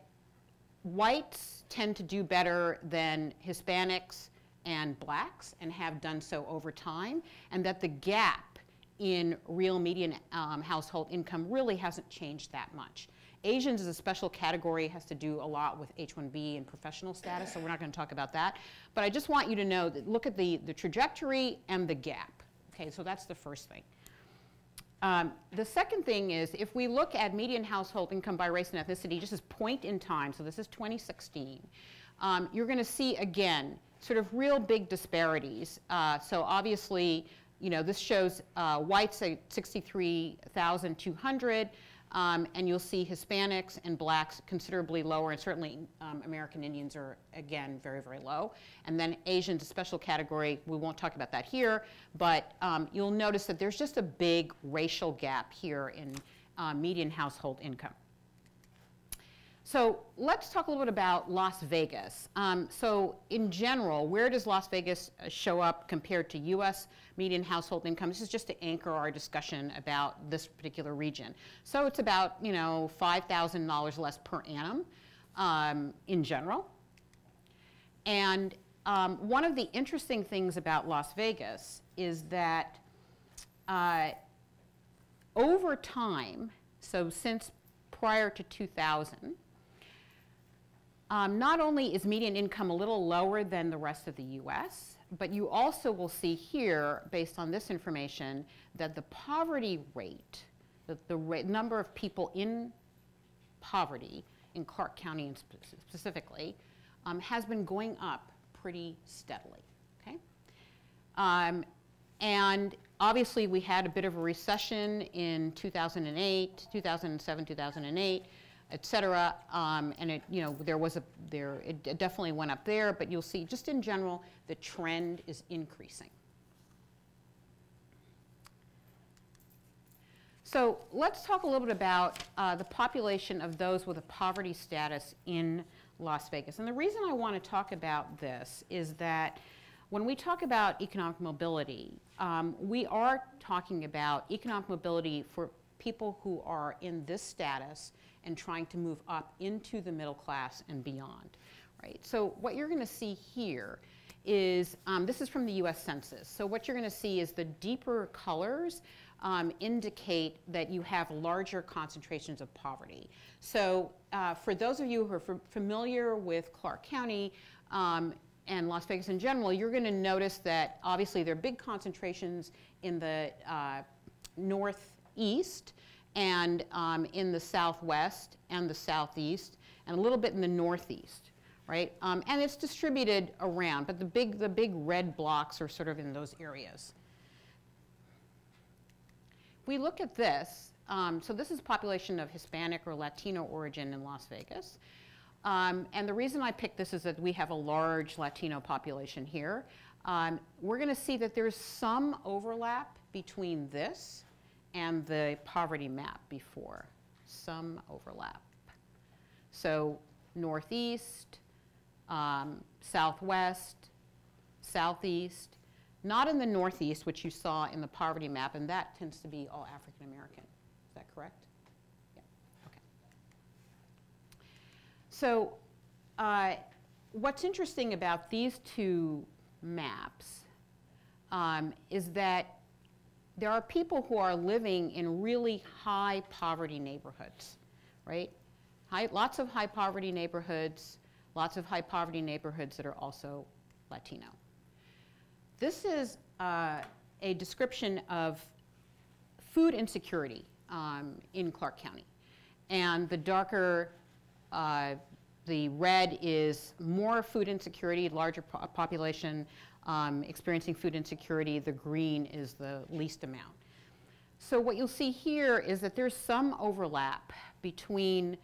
whites tend to do better than Hispanics and blacks and have done so over time, and that the gap in real median um, household income really hasn't changed that much. Asians is a special category, has to do a lot with H-1B and professional status, so we're not going to talk about that. But I just want you to know that look at the, the trajectory and the gap. Okay, so that's the first thing. Um, the second thing is if we look at median household income by race and ethnicity, just as point in time, so this is 2016, um, you're going to see again sort of real big disparities. Uh, so obviously, you know, this shows uh, whites at 63,200. Um, and you'll see Hispanics and blacks considerably lower, and certainly um, American Indians are, again, very, very low. And then Asians, a special category, we won't talk about that here, but um, you'll notice that there's just a big racial gap here in uh, median household income. So let's talk a little bit about Las Vegas. Um, so in general, where does Las Vegas uh, show up compared to U.S. median household income? This is just to anchor our discussion about this particular region. So it's about you know $5,000 less per annum um, in general. And um, one of the interesting things about Las Vegas is that uh, over time, so since prior to 2000, um, not only is median income a little lower than the rest of the US, but you also will see here, based on this information, that the poverty rate, the, the number of people in poverty in Clark County spe specifically, um, has been going up pretty steadily. Okay? Um, and obviously, we had a bit of a recession in 2008, 2007, 2008 et cetera. Um, and it, you know, there was a, there, it, it definitely went up there, but you'll see just in general, the trend is increasing. So let's talk a little bit about uh, the population of those with a poverty status in Las Vegas. And the reason I want to talk about this is that when we talk about economic mobility, um, we are talking about economic mobility for people who are in this status and trying to move up into the middle class and beyond. Right? So what you're going to see here is, um, this is from the US Census. So what you're going to see is the deeper colors um, indicate that you have larger concentrations of poverty. So uh, for those of you who are familiar with Clark County, um, and Las Vegas in general, you're going to notice that obviously there are big concentrations in the uh, northeast, and um, in the southwest and the southeast, and a little bit in the northeast, right? Um, and it's distributed around, but the big, the big red blocks are sort of in those areas. We look at this, um, so this is a population of Hispanic or Latino origin in Las Vegas. Um, and the reason I picked this is that we have a large Latino population here. Um, we're going to see that there's some overlap between this and the poverty map before. Some overlap. So northeast, um, southwest, southeast, not in the northeast, which you saw in the poverty map, and that tends to be all African American. Is that correct? Yeah. Okay. So uh, what's interesting about these two maps um, is that there are people who are living in really high poverty neighborhoods, right? High, lots of high poverty neighborhoods, lots of high poverty neighborhoods that are also Latino. This is uh, a description of food insecurity um, in Clark County. And the darker, uh, the red is more food insecurity, larger po population, um, experiencing food insecurity, the green is the least amount. So what you'll see here is that there's some overlap between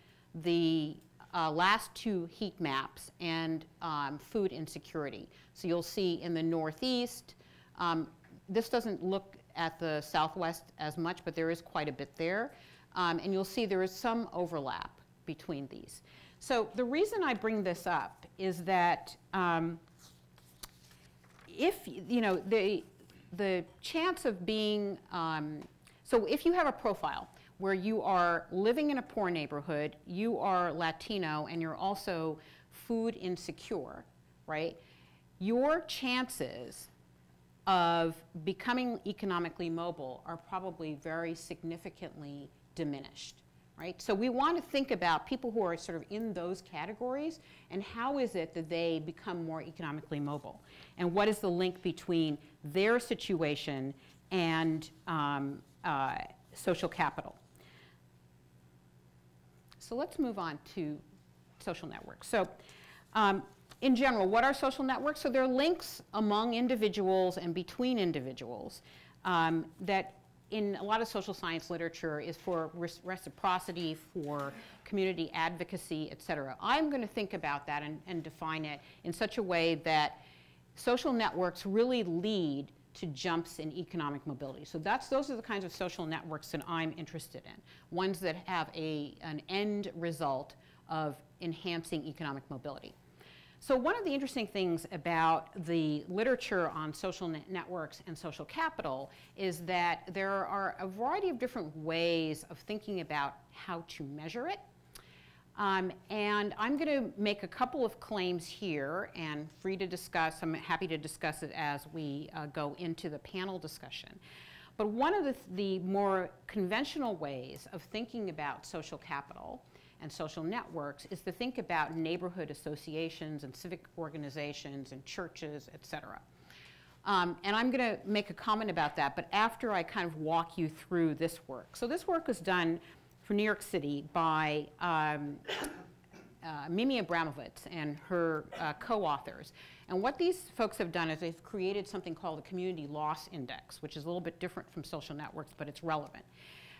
the uh, last two heat maps and um, food insecurity. So you'll see in the northeast, um, this doesn't look at the southwest as much, but there is quite a bit there. Um, and you'll see there is some overlap between these. So the reason I bring this up is that um, if, you know, the, the chance of being, um, so if you have a profile where you are living in a poor neighborhood, you are Latino, and you're also food insecure, right? Your chances of becoming economically mobile are probably very significantly diminished, right? So we want to think about people who are sort of in those categories and how is it that they become more economically mobile? And what is the link between their situation and um, uh, social capital? So let's move on to social networks. So um, in general, what are social networks? So they're links among individuals and between individuals um, that in a lot of social science literature is for reciprocity, for community advocacy, et cetera. I'm going to think about that and, and define it in such a way that social networks really lead to jumps in economic mobility. So that's, those are the kinds of social networks that I'm interested in, ones that have a, an end result of enhancing economic mobility. So one of the interesting things about the literature on social net networks and social capital is that there are a variety of different ways of thinking about how to measure it. Um, and I'm going to make a couple of claims here and free to discuss. I'm happy to discuss it as we uh, go into the panel discussion. But one of the, the more conventional ways of thinking about social capital and social networks is to think about neighborhood associations and civic organizations and churches, et cetera. Um, and I'm going to make a comment about that, but after I kind of walk you through this work. So this work was done for New York City by um, uh, Mimi Abramovitz and her uh, co-authors. And what these folks have done is they've created something called a community loss index, which is a little bit different from social networks, but it's relevant.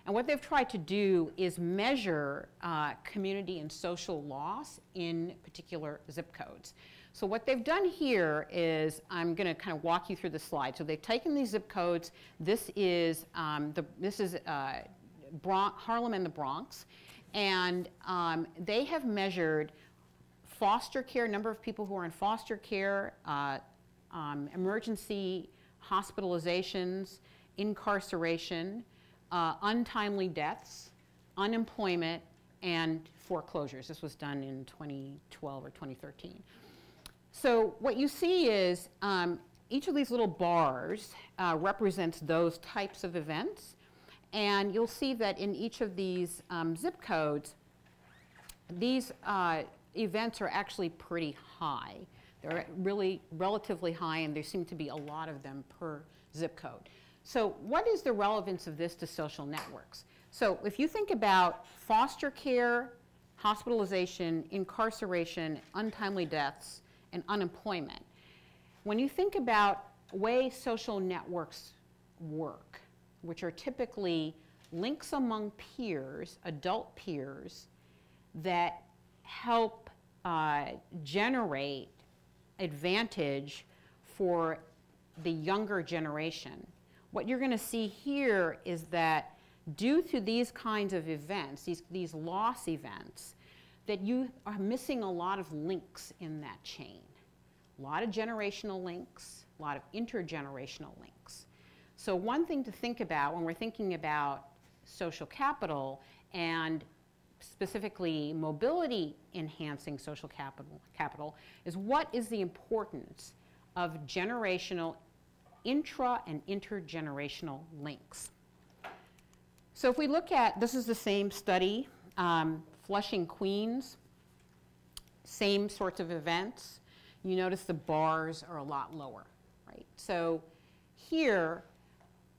And what they've tried to do is measure uh, community and social loss in particular zip codes. So what they've done here is, I'm going to kind of walk you through the slide. So they've taken these zip codes. This is, um, the, this is uh, Harlem and the Bronx. And um, they have measured foster care, number of people who are in foster care, uh, um, emergency hospitalizations, incarceration, uh, untimely deaths, unemployment, and foreclosures. This was done in 2012 or 2013. So what you see is um, each of these little bars uh, represents those types of events. And you'll see that in each of these um, zip codes, these uh, events are actually pretty high. They're really relatively high, and there seem to be a lot of them per zip code. So what is the relevance of this to social networks? So if you think about foster care, hospitalization, incarceration, untimely deaths, and unemployment, when you think about way social networks work, which are typically links among peers, adult peers, that help uh, generate advantage for the younger generation what you're going to see here is that due to these kinds of events, these, these loss events, that you are missing a lot of links in that chain. A lot of generational links, a lot of intergenerational links. So one thing to think about when we're thinking about social capital and specifically mobility enhancing social capital, capital is what is the importance of generational intra and intergenerational links. So if we look at, this is the same study, um, Flushing, Queens, same sorts of events. You notice the bars are a lot lower, right? So here,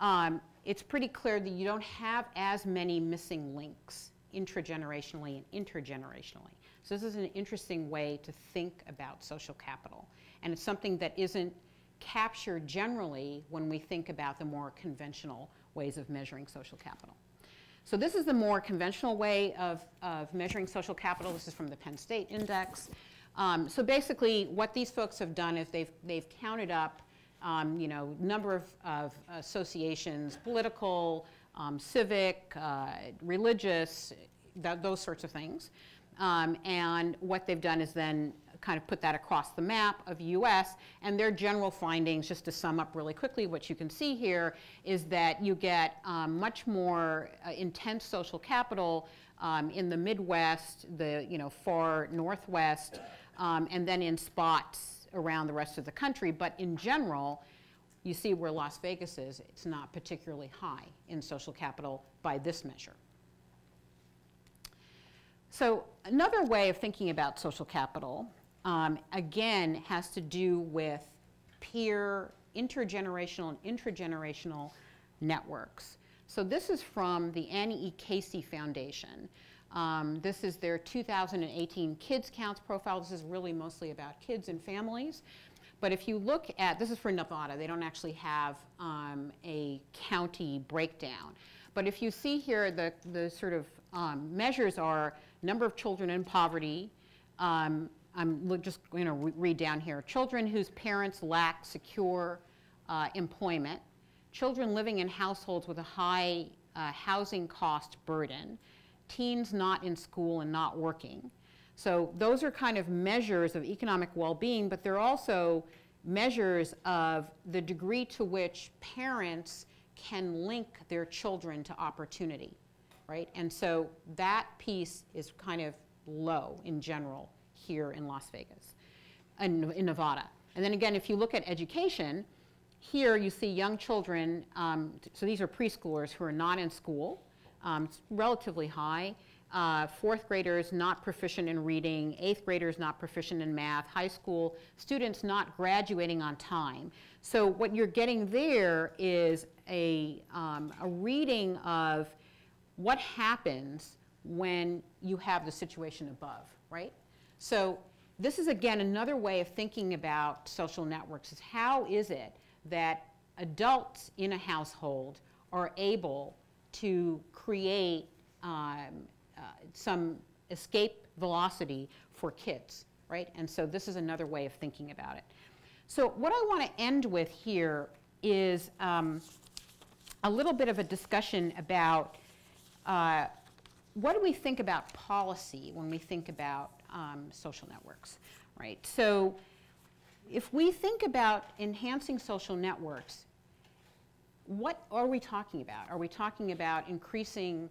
um, it's pretty clear that you don't have as many missing links intragenerationally and intergenerationally. So this is an interesting way to think about social capital. And it's something that isn't captured generally when we think about the more conventional ways of measuring social capital. So this is the more conventional way of, of measuring social capital. This is from the Penn State Index. Um, so basically, what these folks have done is they've, they've counted up, um, you know, number of, of associations, political, um, civic, uh, religious, that, those sorts of things. Um, and what they've done is then kind of put that across the map of US. And their general findings, just to sum up really quickly, what you can see here is that you get um, much more uh, intense social capital um, in the Midwest, the you know far Northwest, um, and then in spots around the rest of the country. But in general, you see where Las Vegas is, it's not particularly high in social capital by this measure. So another way of thinking about social capital, um, again, has to do with peer, intergenerational and intragenerational networks. So this is from the Annie E. Casey Foundation. Um, this is their 2018 Kids Counts profile. This is really mostly about kids and families. But if you look at, this is for Nevada, they don't actually have um, a county breakdown. But if you see here, the, the sort of um, measures are number of children in poverty. Um, I'm just going to re read down here. Children whose parents lack secure uh, employment, children living in households with a high uh, housing cost burden, teens not in school and not working, so those are kind of measures of economic well-being, but they're also measures of the degree to which parents can link their children to opportunity, right? And so that piece is kind of low in general here in Las Vegas, in, in Nevada. And then again, if you look at education, here you see young children, um, so these are preschoolers who are not in school, um, it's relatively high uh, fourth graders not proficient in reading, eighth graders not proficient in math, high school students not graduating on time. So what you're getting there is a, um, a reading of what happens when you have the situation above, right? So this is again another way of thinking about social networks is how is it that adults in a household are able to create um, uh, some escape velocity for kids, right? And so this is another way of thinking about it. So what I want to end with here is um, a little bit of a discussion about uh, what do we think about policy when we think about um, social networks, right? So if we think about enhancing social networks, what are we talking about? Are we talking about increasing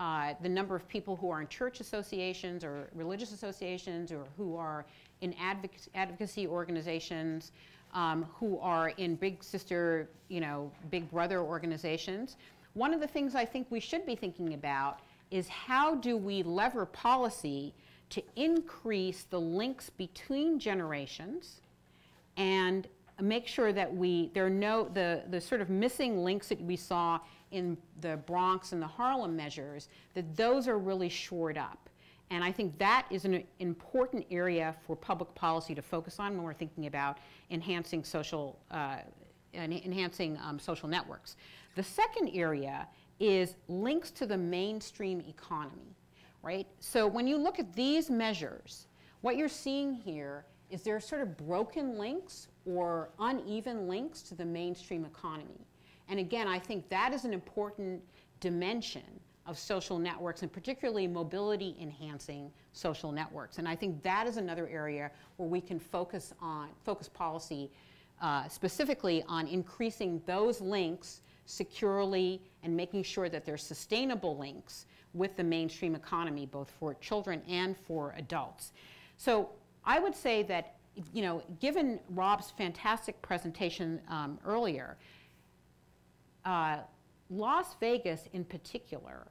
uh, the number of people who are in church associations or religious associations or who are in advoc advocacy organizations, um, who are in big sister, you know, big brother organizations. One of the things I think we should be thinking about is how do we lever policy to increase the links between generations and make sure that we, there are no, the, the sort of missing links that we saw in the Bronx and the Harlem measures, that those are really shored up. And I think that is an important area for public policy to focus on when we're thinking about enhancing social, uh, enhancing um, social networks. The second area is links to the mainstream economy, right? So when you look at these measures, what you're seeing here is there are sort of broken links or uneven links to the mainstream economy. And again, I think that is an important dimension of social networks and particularly mobility enhancing social networks. And I think that is another area where we can focus on, focus policy uh, specifically on increasing those links securely and making sure that they're sustainable links with the mainstream economy, both for children and for adults. So I would say that, you know, given Rob's fantastic presentation um, earlier, uh, Las Vegas in particular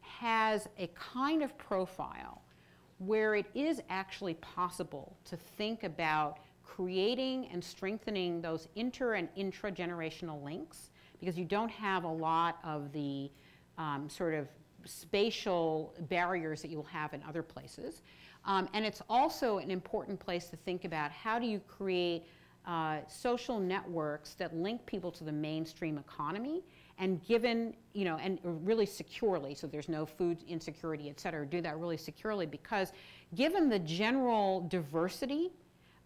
has a kind of profile where it is actually possible to think about creating and strengthening those inter and intra-generational links because you don't have a lot of the um, sort of spatial barriers that you'll have in other places. Um, and it's also an important place to think about how do you create uh, social networks that link people to the mainstream economy and given, you know, and really securely, so there's no food insecurity, et cetera, do that really securely because given the general diversity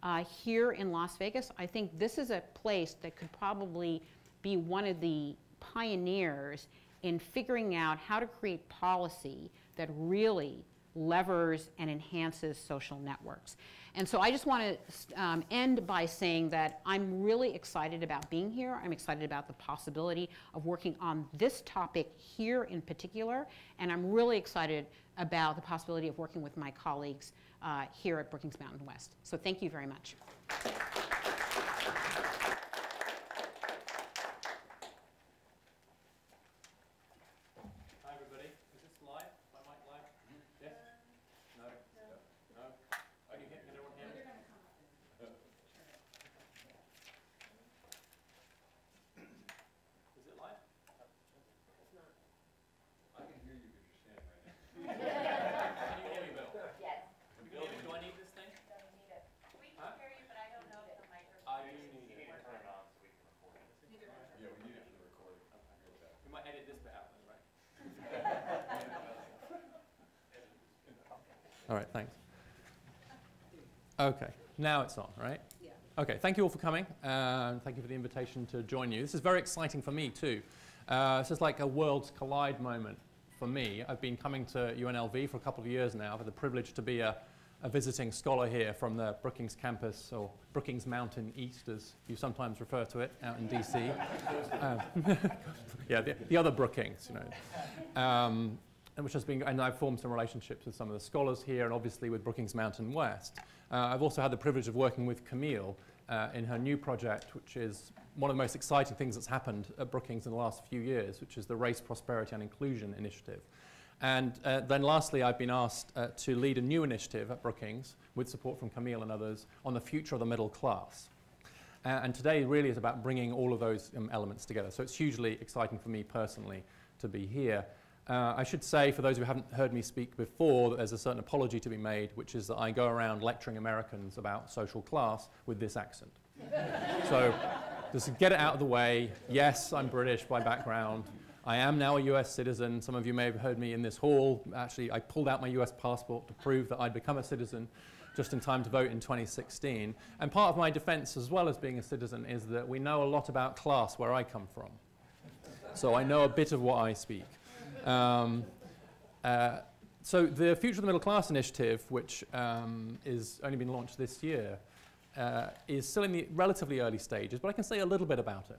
uh, here in Las Vegas, I think this is a place that could probably be one of the pioneers in figuring out how to create policy that really levers and enhances social networks. And so I just want to um, end by saying that I'm really excited about being here. I'm excited about the possibility of working on this topic here in particular, and I'm really excited about the possibility of working with my colleagues uh, here at Brookings Mountain West. So thank you very much. Hi, everybody. Is this live? Is my mic live? Yes? No? No? Oh, you can, can everyone hear me? Is it live? I can hear you because you're standing right next to me. Can you hear me, Bill? Yes, Bill, do I need this thing? so we need it. We Huh? can hear you, but I don't know if the microphone. I do need it. Turn it on. Yeah, we need it for the recording. We might edit this bit out, then, right? All right, thanks. Okay, now it's on, right? Yeah. Okay, thank you all for coming. Uh, thank you for the invitation to join you. This is very exciting for me too. Uh, this is like a worlds collide moment for me. I've been coming to UNLV for a couple of years now. I've had the privilege to be a, a visiting scholar here from the Brookings campus, or Brookings Mountain East, as you sometimes refer to it, out in DC. um, yeah, the, the other Brookings, you know. Um, and which has been, and I've formed some relationships with some of the scholars here, and obviously with Brookings Mountain West. Uh, I've also had the privilege of working with Camille uh, in her new project, which is one of the most exciting things that's happened at Brookings in the last few years, which is the Race, Prosperity and Inclusion Initiative. And uh, then lastly, I've been asked uh, to lead a new initiative at Brookings with support from Camille and others on the future of the middle class. Uh, and today really is about bringing all of those um, elements together. So it's hugely exciting for me personally to be here. Uh, I should say, for those who haven't heard me speak before, that there's a certain apology to be made, which is that I go around lecturing Americans about social class with this accent. so just to get it out of the way, yes, I'm British by background. I am now a US citizen. Some of you may have heard me in this hall. Actually, I pulled out my US passport to prove that I'd become a citizen just in time to vote in 2016. And part of my defense, as well as being a citizen, is that we know a lot about class where I come from. So I know a bit of what I speak. Um, uh, so the Future of the Middle Class initiative, which um, is only been launched this year, uh, is still in the relatively early stages, but I can say a little bit about it.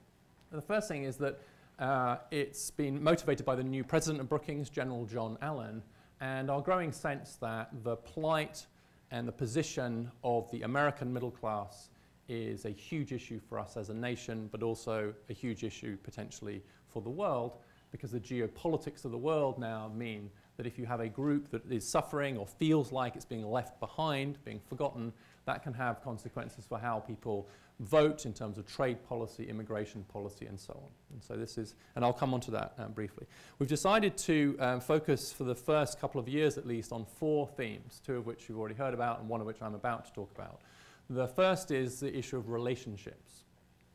The first thing is that uh, it's been motivated by the new president of Brookings, General John Allen, and our growing sense that the plight and the position of the American middle class is a huge issue for us as a nation, but also a huge issue potentially for the world, because the geopolitics of the world now mean that if you have a group that is suffering or feels like it's being left behind, being forgotten, that can have consequences for how people vote in terms of trade policy, immigration policy, and so on. And so this is, and I'll come on to that um, briefly. We've decided to um, focus for the first couple of years at least on four themes, two of which you've already heard about and one of which I'm about to talk about. The first is the issue of relationships,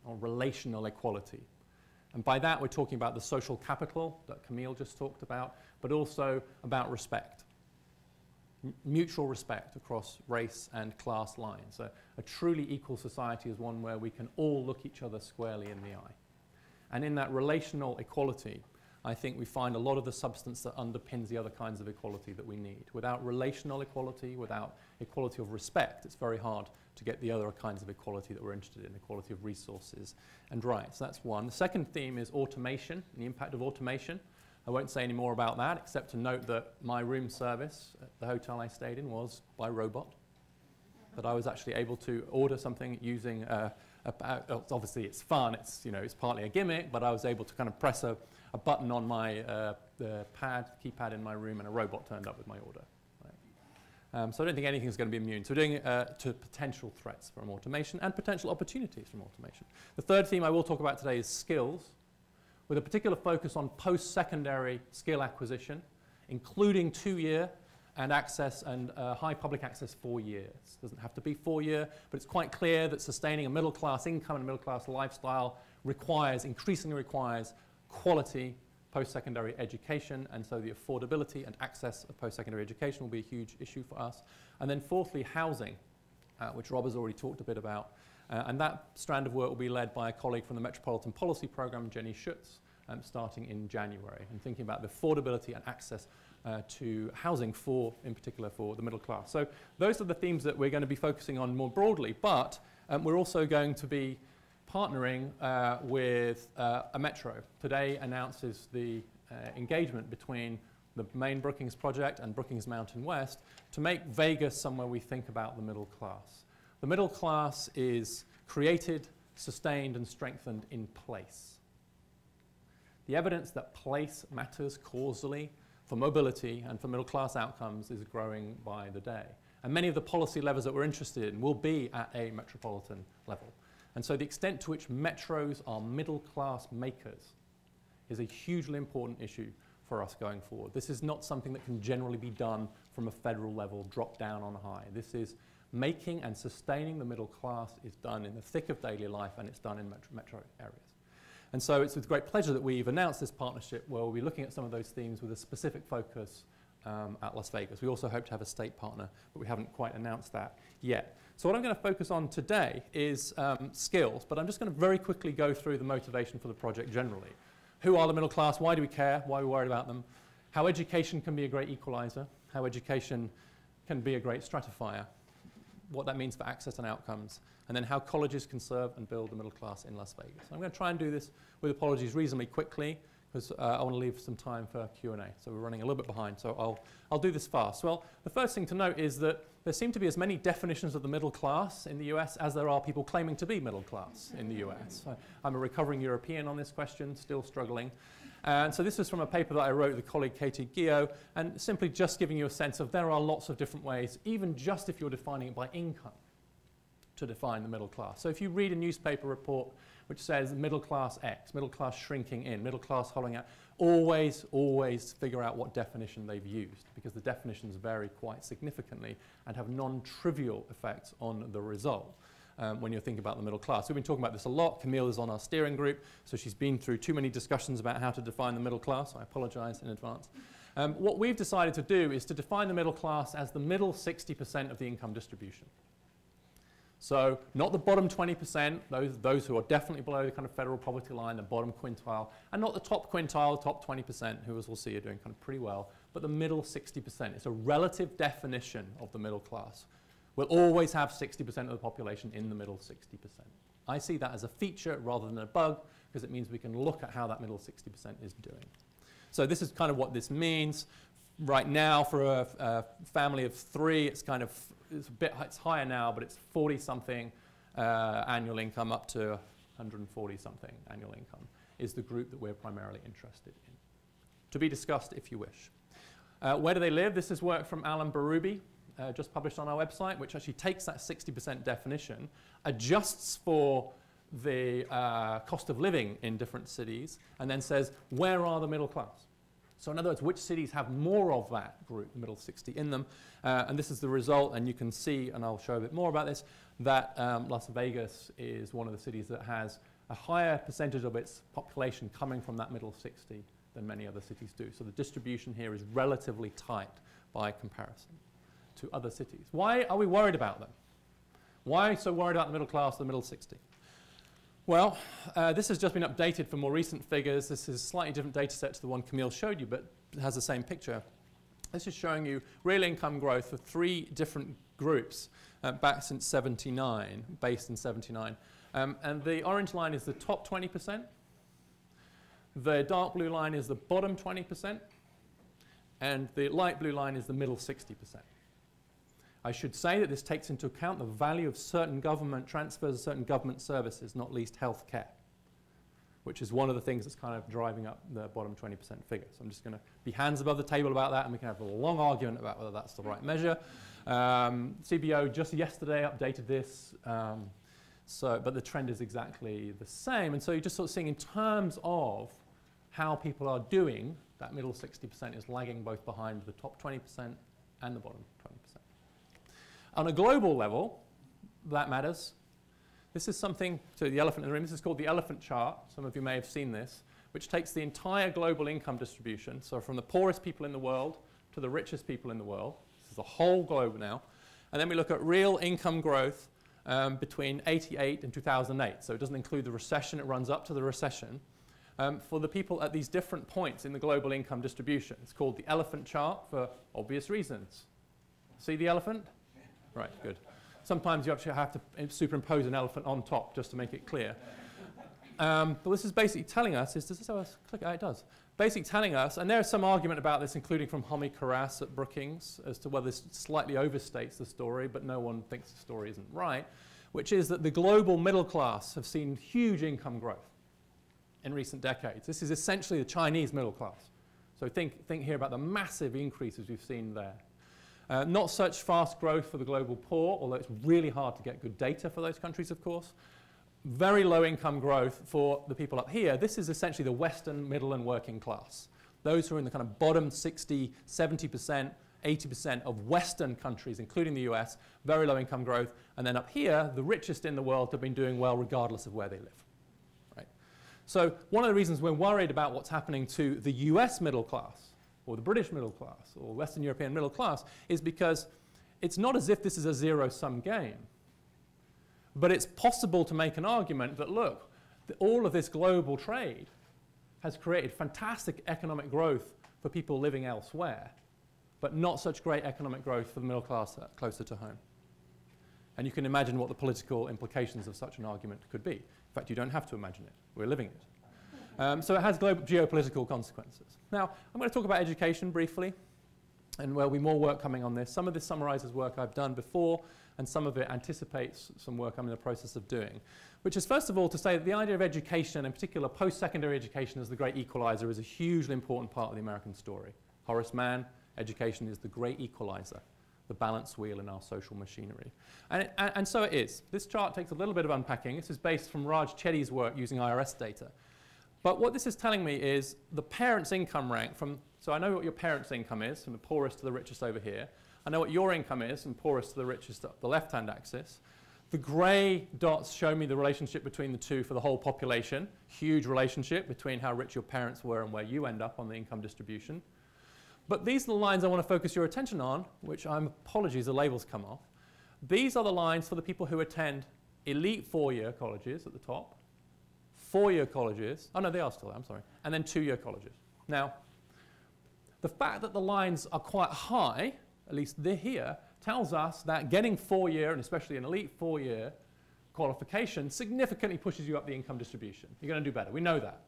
or relational equality. And by that, we're talking about the social capital that Camille just talked about, but also about respect. M mutual respect across race and class lines. A, a truly equal society is one where we can all look each other squarely in the eye. And in that relational equality, I think we find a lot of the substance that underpins the other kinds of equality that we need. Without relational equality, without equality of respect, it's very hard to get the other kinds of equality that we're interested in, equality of resources and rights. That's one. The second theme is automation and the impact of automation. I won't say any more about that, except to note that my room service at the hotel I stayed in was by robot. That I was actually able to order something using, a, a, obviously it's fun, it's, you know, it's partly a gimmick, but I was able to kind of press a, a button on my uh, the pad, keypad in my room, and a robot turned up with my order. Um, so I don't think anything's going to be immune. So we're doing uh, to potential threats from automation and potential opportunities from automation. The third theme I will talk about today is skills, with a particular focus on post-secondary skill acquisition, including two-year and access and uh, high public access four years. Doesn't have to be four year, but it's quite clear that sustaining a middle class income and a middle class lifestyle requires, increasingly requires, quality post-secondary education, and so the affordability and access of post-secondary education will be a huge issue for us. And then fourthly, housing, uh, which Rob has already talked a bit about. Uh, and that strand of work will be led by a colleague from the Metropolitan Policy Programme, Jenny Schuetz, um, starting in January, and thinking about the affordability and access uh, to housing for, in particular, for the middle class. So those are the themes that we're going to be focusing on more broadly, but um, we're also going to be partnering uh, with uh, a metro. Today announces the uh, engagement between the main Brookings project and Brookings Mountain West to make Vegas somewhere we think about the middle class. The middle class is created, sustained, and strengthened in place. The evidence that place matters causally for mobility and for middle class outcomes is growing by the day. And many of the policy levers that we're interested in will be at a metropolitan level. And so the extent to which metros are middle class makers is a hugely important issue for us going forward. This is not something that can generally be done from a federal level, drop down on high. This is making and sustaining the middle class is done in the thick of daily life and it's done in metro, metro areas. And so it's with great pleasure that we've announced this partnership where we'll be looking at some of those themes with a specific focus um, at Las Vegas. We also hope to have a state partner, but we haven't quite announced that yet. So what I'm going to focus on today is um, skills, but I'm just going to very quickly go through the motivation for the project generally. Who are the middle class? Why do we care? Why are we worried about them? How education can be a great equalizer? How education can be a great stratifier? What that means for access and outcomes? And then how colleges can serve and build the middle class in Las Vegas. I'm going to try and do this with apologies reasonably quickly because uh, I want to leave some time for Q&A. So we're running a little bit behind, so I'll, I'll do this fast. Well, the first thing to note is that there seem to be as many definitions of the middle class in the US as there are people claiming to be middle class in the US. So I'm a recovering European on this question, still struggling. And so this is from a paper that I wrote with a colleague, Katie Guyot, and simply just giving you a sense of there are lots of different ways, even just if you're defining it by income, to define the middle class. So if you read a newspaper report which says middle class X, middle class shrinking in, middle class hollowing out. Always, always figure out what definition they've used because the definitions vary quite significantly and have non-trivial effects on the result. Um, when you're thinking about the middle class. We've been talking about this a lot. Camille is on our steering group, so she's been through too many discussions about how to define the middle class. I apologize in advance. Um, what we've decided to do is to define the middle class as the middle 60% of the income distribution. So not the bottom 20%, those, those who are definitely below the kind of federal poverty line, the bottom quintile, and not the top quintile, top 20%, who as we'll see are doing kind of pretty well, but the middle 60%. It's a relative definition of the middle class. We'll always have 60% of the population in the middle 60%. I see that as a feature rather than a bug, because it means we can look at how that middle 60% is doing. So this is kind of what this means. Right now, for a, a family of three, it's kind of it's a bit it's higher now, but it's 40 something uh, annual income up to 140 something annual income is the group that we're primarily interested in. To be discussed if you wish. Uh, where do they live? This is work from Alan Berube, uh, just published on our website, which actually takes that 60% definition, adjusts for the uh, cost of living in different cities, and then says, where are the middle class? So in other words, which cities have more of that group, the middle 60, in them? Uh, and this is the result, and you can see, and I'll show a bit more about this, that um, Las Vegas is one of the cities that has a higher percentage of its population coming from that middle 60 than many other cities do. So the distribution here is relatively tight by comparison to other cities. Why are we worried about them? Why so worried about the middle class, the middle 60? Well, uh, this has just been updated for more recent figures. This is a slightly different data set to the one Camille showed you, but it has the same picture. This is showing you real income growth for three different groups uh, back since 79, based in 79. Um, and the orange line is the top 20%. The dark blue line is the bottom 20%. And the light blue line is the middle 60%. I should say that this takes into account the value of certain government transfers of certain government services, not least health care, which is one of the things that's kind of driving up the bottom 20% figure. So I'm just going to be hands above the table about that, and we can have a long argument about whether that's the right measure. Um, CBO just yesterday updated this, um, so, but the trend is exactly the same. And so you're just sort of seeing in terms of how people are doing, that middle 60% is lagging both behind the top 20% and the bottom 20%. On a global level, that matters. This is something, so the elephant in the room, this is called the elephant chart. Some of you may have seen this, which takes the entire global income distribution, so from the poorest people in the world to the richest people in the world. This is the whole globe now. And then we look at real income growth um, between 88 and 2008. So it doesn't include the recession, it runs up to the recession. um, for the people at these different points in the global income distribution. It's called the elephant chart for obvious reasons. See the elephant? Right, good. Sometimes you actually have to superimpose an elephant on top just to make it clear. Um, but this is basically telling us, is, does this have click? Oh, it does. Basically telling us, and there's some argument about this, including from Homi Kharas at Brookings, as to whether this slightly overstates the story, but no one thinks the story isn't right, which is that the global middle class have seen huge income growth in recent decades. This is essentially the Chinese middle class. So think, think here about the massive increases we've seen there. Uh, not such fast growth for the global poor, although it's really hard to get good data for those countries, of course. Very low income growth for the people up here. This is essentially the Western middle and working class. Those who are in the kind of bottom 60, 70%, 80% of Western countries, including the US, very low income growth. And then up here, the richest in the world have been doing well regardless of where they live. Right? So one of the reasons we're worried about what's happening to the US middle class, or the British middle class, or Western European middle class, is because it's not as if this is a zero-sum game. But it's possible to make an argument that, look, all of this global trade has created fantastic economic growth for people living elsewhere, but not such great economic growth for the middle class closer to home. And you can imagine what the political implications of such an argument could be. In fact, you don't have to imagine it. We're living it. Um, so it has global geopolitical consequences. Now, I'm going to talk about education briefly, and there'll be more work coming on this. Some of this summarizes work I've done before, and some of it anticipates some work I'm in the process of doing, which is first of all to say that the idea of education, in particular post-secondary education as the great equalizer, is a hugely important part of the American story. Horace Mann, education is the great equalizer the balance wheel in our social machinery. And, it, and, and, so it is. This chart takes a little bit of unpacking. This is based from Raj Chetty's work using IRS data. But what this is telling me is the parent's income rank from, so I know what your parent's income is, from the poorest to the richest over here. I know what your income is, from poorest to the richest the left-hand axis. The grey dots show me the relationship between the two for the whole population. Huge relationship between how rich your parents were and where you end up on the income distribution. But these are the lines I want to focus your attention on, which I'm apologies, the labels come off. These are the lines for the people who attend elite four-year colleges at the top, four-year colleges, oh no, they are still there, I'm sorry, and then two-year colleges. Now, the fact that the lines are quite high, at least they're here, tells us that getting four-year, and especially an elite four-year qualification, significantly pushes you up the income distribution. You're going to do better. We know that.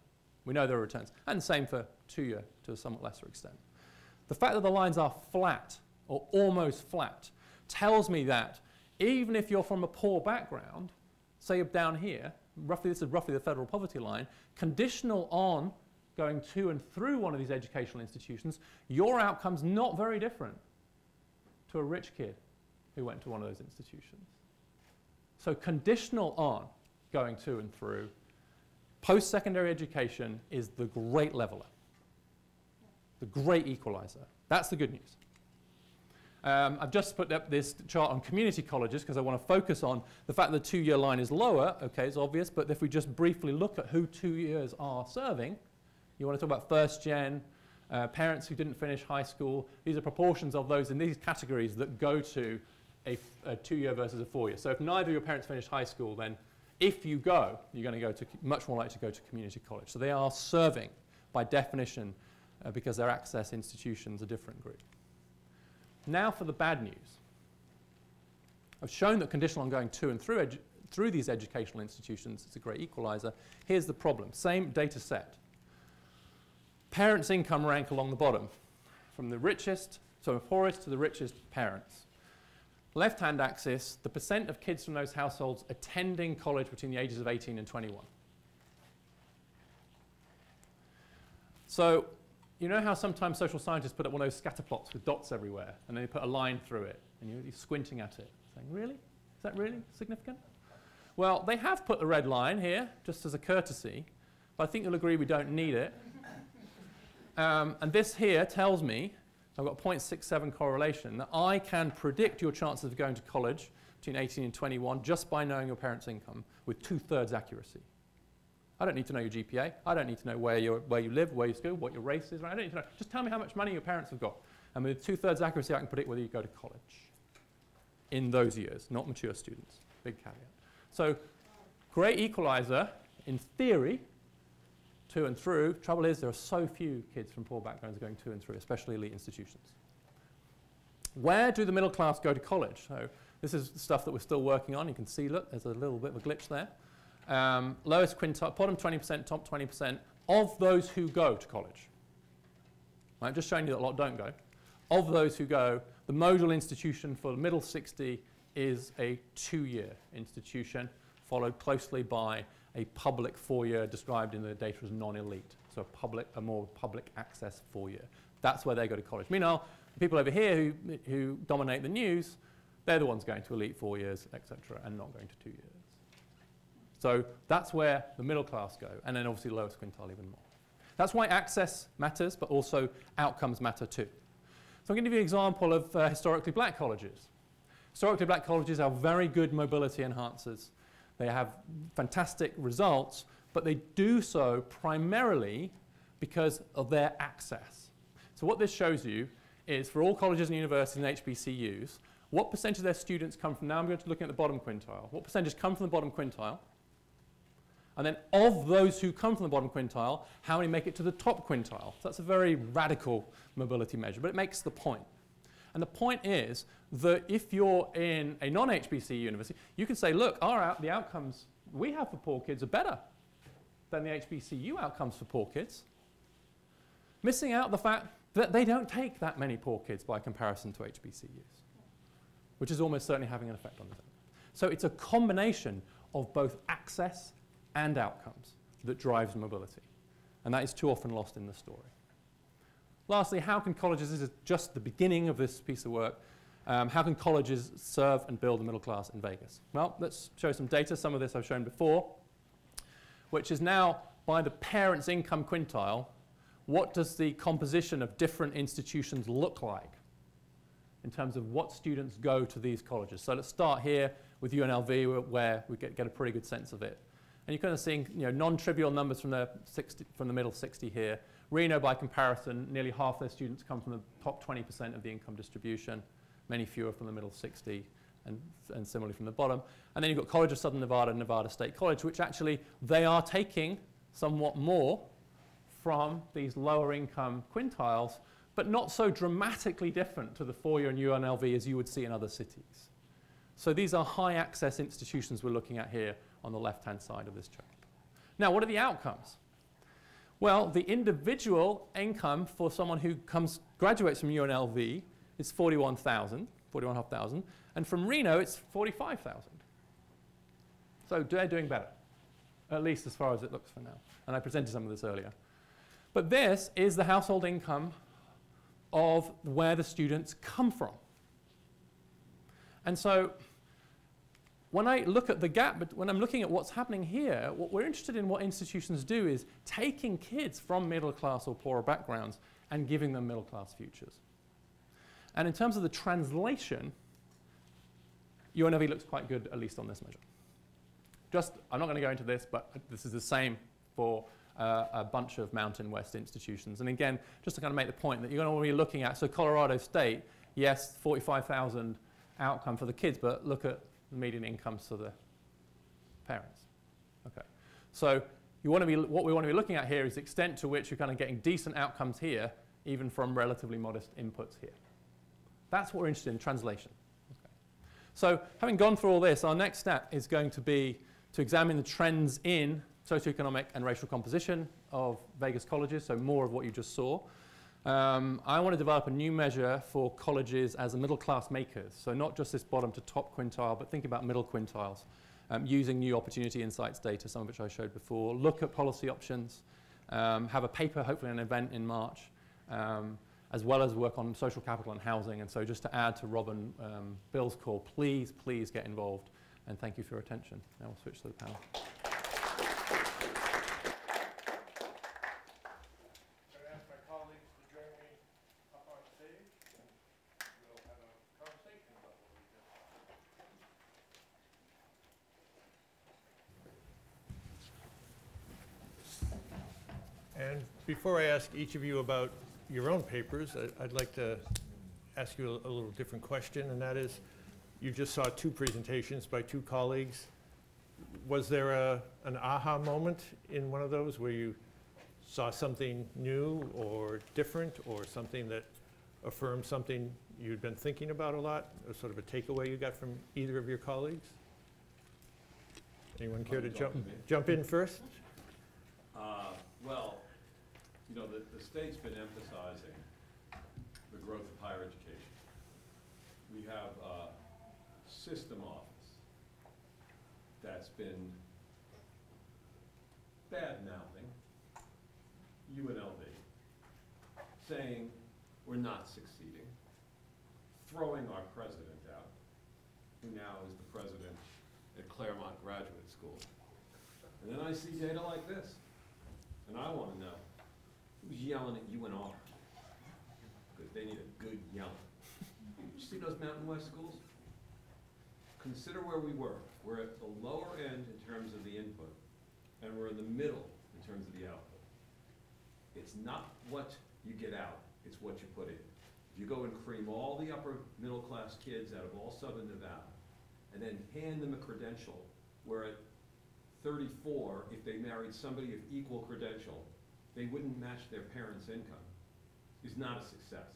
We know there are returns. And the same for two-year to a somewhat lesser extent. The fact that the lines are flat or almost flat tells me that even if you're from a poor background, say you're down here, roughly this is roughly the federal poverty line, conditional on going to and through one of these educational institutions, your outcome's not very different to a rich kid who went to one of those institutions. So conditional on going to and through, post-secondary education is the great leveler the great equalizer. That's the good news. Um, I've just put up this chart on community colleges because I want to focus on the fact that the two-year line is lower. Okay, it's obvious, but if we just briefly look at who two years are serving, you want to talk about first gen, uh, parents who didn't finish high school. These are proportions of those in these categories that go to a, a two-year versus a four-year. So if neither of your parents finished high school, then if you go, you're going to go to much more likely to go to community college. So they are serving, by definition, uh, because their access institutions are different group. Now for the bad news. I've shown that conditional on going to and through, through these educational institutions is a great equalizer. Here's the problem. Same data set. Parents' income rank along the bottom, from the richest, so the poorest to the richest parents. Left-hand axis, the percent of kids from those households attending college between the ages of 18 and 21. So you know how sometimes social scientists put up one of those scatter plots with dots everywhere, and then they put a line through it, and you're, you're squinting at it, saying, really? Is that really significant? Well, they have put a red line here, just as a courtesy, but I think you'll agree we don't need it. Um, and this here tells me, I've got 0.67 correlation, that I can predict your chances of going to college between 18 and 21 just by knowing your parents' income with two-thirds accuracy. I don't need to know your GPA. I don't need to know where, you where you live, where you school, what your race is. Right? I don't need to know. Just tell me how much money your parents have got. And with two-thirds accuracy, I can predict whether you go to college in those years, not mature students. Big caveat. So great equalizer, in theory, to and through. Trouble is, there are so few kids from poor backgrounds going to and through, especially elite institutions. Where do the middle class go to college? So this is stuff that we're still working on. You can see, look, there's a little bit of a glitch there. Um, lowest quintile, bottom 20%, top 20% of those who go to college. Right, just showing you that a lot don't go. Of those who go, the modal institution for the middle 60 is a two-year institution, followed closely by a public four-year described in the data as non-elite. So a public, a more public access four-year. That's where they go to college. Meanwhile, the people over here who, who dominate the news, they're the ones going to elite four years, etc., and not going to two years. So that's where the middle class go, and then obviously the lowest quintile even more. That's why access matters, but also outcomes matter too. So I'm going to give you an example of uh, historically black colleges. Historically black colleges are very good mobility enhancers. They have fantastic results, but they do so primarily because of their access. So what this shows you is for all colleges and universities and HBCUs, what percentage of their students come from, now I'm going to look at the bottom quintile, what percentage come from the bottom quintile, and then of those who come from the bottom quintile, how many make it to the top quintile? So that's a very radical mobility measure, but it makes the point. And the point is that if you're in a non-HBC university, you can say, look, our out, the outcomes we have for poor kids are better than the HBCU outcomes for poor kids. Missing out the fact that they don't take that many poor kids by comparison to HBCUs, which is almost certainly having an effect on them. So it's a combination of both access and outcomes that drives mobility. And that is too often lost in the story. Lastly, how can colleges, this is just the beginning of this piece of work, um, how can colleges serve and build the middle class in Vegas? Well, let's show some data. Some of this I've shown before, which is now by the parent's income quintile, what does the composition of different institutions look like in terms of what students go to these colleges? So let's start here with UNLV where we get, get a pretty good sense of it. And you're kind of seeing you know, non-trivial numbers from the, 60, from the middle 60 here. Reno, by comparison, nearly half their students come from the top 20% of the income distribution, many fewer from the middle 60, and, and similarly from the bottom. And then you've got College of Southern Nevada, and Nevada State College, which actually they are taking somewhat more from these lower income quintiles, but not so dramatically different to the four-year and UNLV as you would see in other cities. So these are high access institutions we're looking at here on the left-hand side of this chart. Now, what are the outcomes? Well, the individual income for someone who comes, graduates from UNLV is 41,000, 41,500, and from Reno it's 45,000. So they're doing better, at least as far as it looks for now. And I presented some of this earlier. But this is the household income of where the students come from. And so when I look at the gap, but when I'm looking at what's happening here, what we're interested in what institutions do is taking kids from middle class or poorer backgrounds and giving them middle class futures. And in terms of the translation, UNLV looks quite good, at least on this measure. Just, I'm not going to go into this, but this is the same for uh, a bunch of Mountain West institutions. And again, just to kind of make the point that you're going to be looking at, so Colorado State, yes, 45,000 outcome for the kids, but look at median incomes to the parents. Okay. So you want to be, what we want to be looking at here is the extent to which you're kind of getting decent outcomes here, even from relatively modest inputs here. That's what we're interested in, translation. Okay. So having gone through all this, our next step is going to be to examine the trends in socioeconomic and racial composition of Vegas colleges, so more of what you just saw. Um, I want to develop a new measure for colleges as a middle class makers. So not just this bottom to top quintile, but think about middle quintiles um, using new opportunity insights data, some of which I showed before. Look at policy options, um, have a paper, hopefully an event in March, um, as well as work on social capital and housing. And so just to add to Robin um, Bill's call, please, please get involved. And thank you for your attention. Now we'll switch to the panel. And before I ask each of you about your own papers, I- I'd like to ask you a a little different question, and that is, you just saw two presentations by two colleagues. Was there a, an aha moment in one of those where you saw something new or different, or something that affirmed something you'd been thinking about a lot, or sort of a takeaway you got from either of your colleagues? Anyone care to uh, jump, jump in first? You know, the, the state's been emphasizing the growth of higher education. We have a system office that's been bad-mouthing UNLV, saying we're not succeeding, throwing our president out, who now is the president at Claremont Graduate School. And then I see data like this, and I want to know, yelling at UNR? Because they need a good yelling. You see those Mountain West schools? Consider where we were. We're at the lower end in terms of the input, and we're in the middle in terms of the output. It's not what you get out, it's what you put in. If you go and cream all the upper middle-class kids out of all Southern Nevada, and then hand them a credential, where at thirty-four, if they married somebody of equal credential, they wouldn't match their parents' income, is not a success.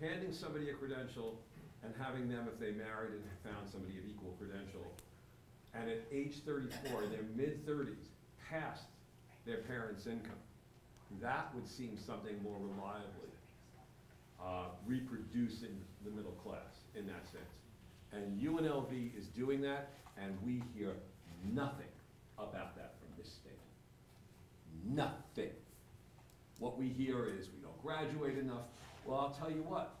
Handing somebody a credential and having them, if they married and found somebody of equal credential, and at age thirty-four, in their mid-thirties, passed their parents' income, that would seem something more reliably uh, reproducing the middle class in that sense. And UNLV is doing that, and we hear nothing about that. Nothing. What we hear is we don't graduate enough. Well, I'll tell you what.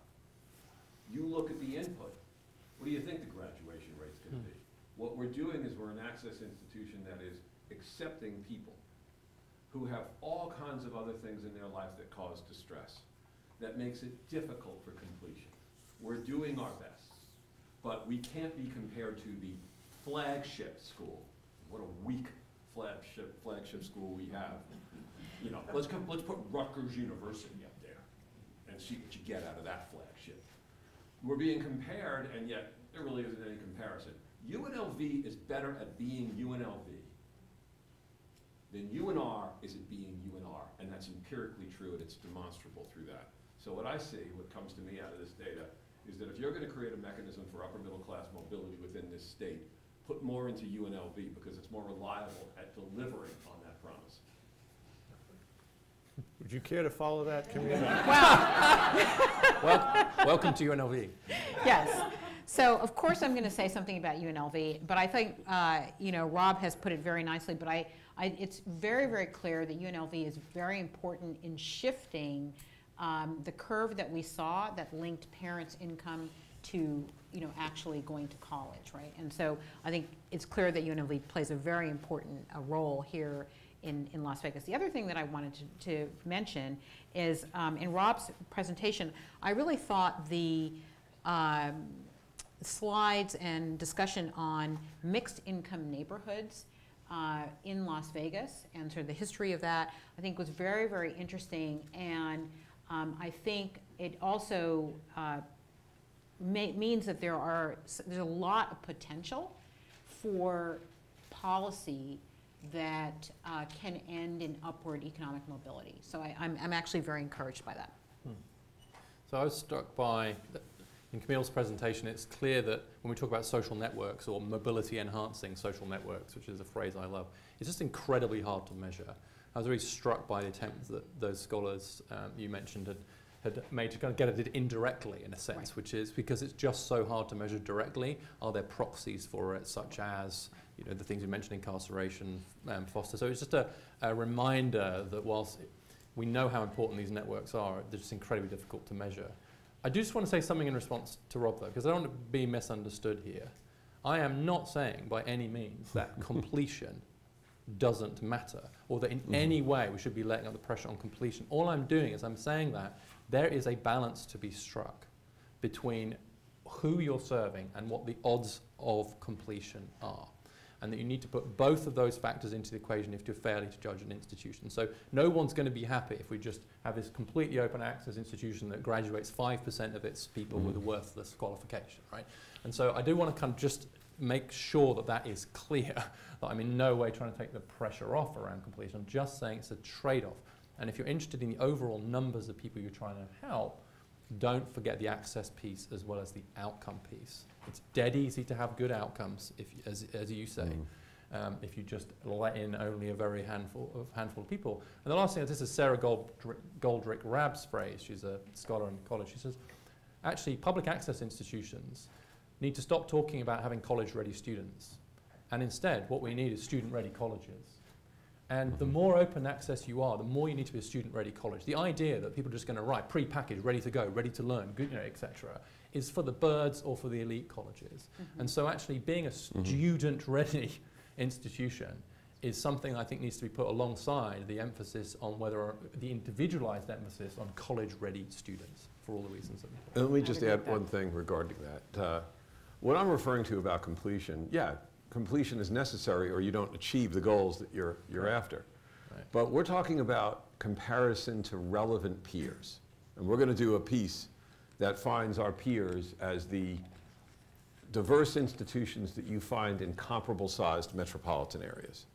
You look at the input. What do you think the graduation rate's gonna be? Hmm. What we're doing is we're an access institution that is accepting people who have all kinds of other things in their life that cause distress, that makes it difficult for completion. We're doing our best, but we can't be compared to the flagship school. What a weak flagship, flagship school we have. You know, let's come, let's put Rutgers University up there and see what you get out of that flagship. We're being compared, and yet there really isn't any comparison. UNLV is better at being UNLV than UNR is at being UNR, and that's empirically true, and it's demonstrable through that. So what I see, what comes to me out of this data, is that if you're gonna create a mechanism for upper middle class mobility within this state, put more into UNLV, because it's more reliable at delivering on that promise. Would you care to follow that community? Well, welcome to UNLV. Yes. So of course I'm going to say something about UNLV, but I think uh, you know Rob has put it very nicely. But I, I, it's very very clear that UNLV is very important in shifting um, the curve that we saw that linked parents' income to you know actually going to college, right? And so I think it's clear that UNLV plays a very important uh, role here in, in Las Vegas. The other thing that I wanted to, to mention is um, in Rob's presentation, I really thought the um, slides and discussion on mixed income neighborhoods uh, in Las Vegas and sort of the history of that, I think was very, very interesting. And um, I think it also uh, may, means that there are, there's a lot of potential for policy that uh, can end in upward economic mobility. So I, I'm, I'm actually very encouraged by that. So I was struck by, in Camille's presentation, it's clear that when we talk about social networks or mobility enhancing social networks, which is a phrase I love, it's just incredibly hard to measure. I was really struck by the attempts that those scholars um, you mentioned had, had made to kind of get at it indirectly, in a sense, Right. which is because it's just so hard to measure directly. Are there proxies for it, such as you know the things you mentioned, incarceration, um, foster? So it's just a, a reminder that whilst we know how important these networks are, they're just incredibly difficult to measure. I do just want to say something in response to Rob, though, because I don't want to be misunderstood here. I am not saying by any means that completion doesn't matter or that in any way we should be letting up the pressure on completion. All I'm doing is I'm saying that there is a balance to be struck between who you're serving and what the odds of completion are. And that you need to put both of those factors into the equation if you're fairly to judge an institution. So no one's going to be happy if we just have this completely open access institution that graduates 5% of its people with a mm. worthless qualification, right? And so I do want to kind of just make sure that that is clear, that I'm in no way trying to take the pressure off around completion. I'm just saying it's a trade-off. And if you're interested in the overall numbers of people you're trying to help, don't forget the access piece as well as the outcome piece. It's dead easy to have good outcomes, if, as, as you say, Mm. um, if you just let in only a very handful of, handful of people. And the last thing, this is Sara Goldrick, Goldrick Rab's phrase. She's a scholar in college. She says, actually, public access institutions need to stop talking about having college-ready students. And instead, what we need is student-ready colleges. And the mm-hmm. more open access you are, the more you need to be a student-ready college. The idea that people are just going to write pre-packaged, ready to go, ready to learn, good, you know, etc., is for the birds or for the elite colleges. Mm-hmm. And so, actually, being a mm-hmm. student-ready institution is something I think needs to be put alongside the emphasis on whether the individualized emphasis on college-ready students, for all the reasons that we let me just add that. one thing regarding that. Uh, What I'm referring to about completion, yeah, completion is necessary or you don't achieve the goals that you're, you're Right. after. Right. But we're talking about comparison to relevant peers. And we're going to do a piece that finds our peers as the diverse institutions that you find in comparable sized metropolitan areas.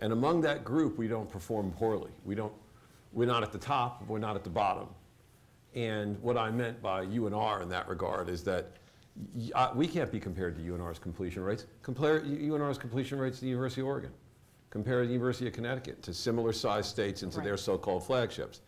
And among that group, we don't perform poorly. We don't, we're not at the top, we're not at the bottom. And what I meant by UNR in that regard is that uh, we can't be compared to UNR's completion rates. Compare UNR's completion rates to the University of Oregon. Compare the University of Connecticut to similar sized states and to their so-called flagships.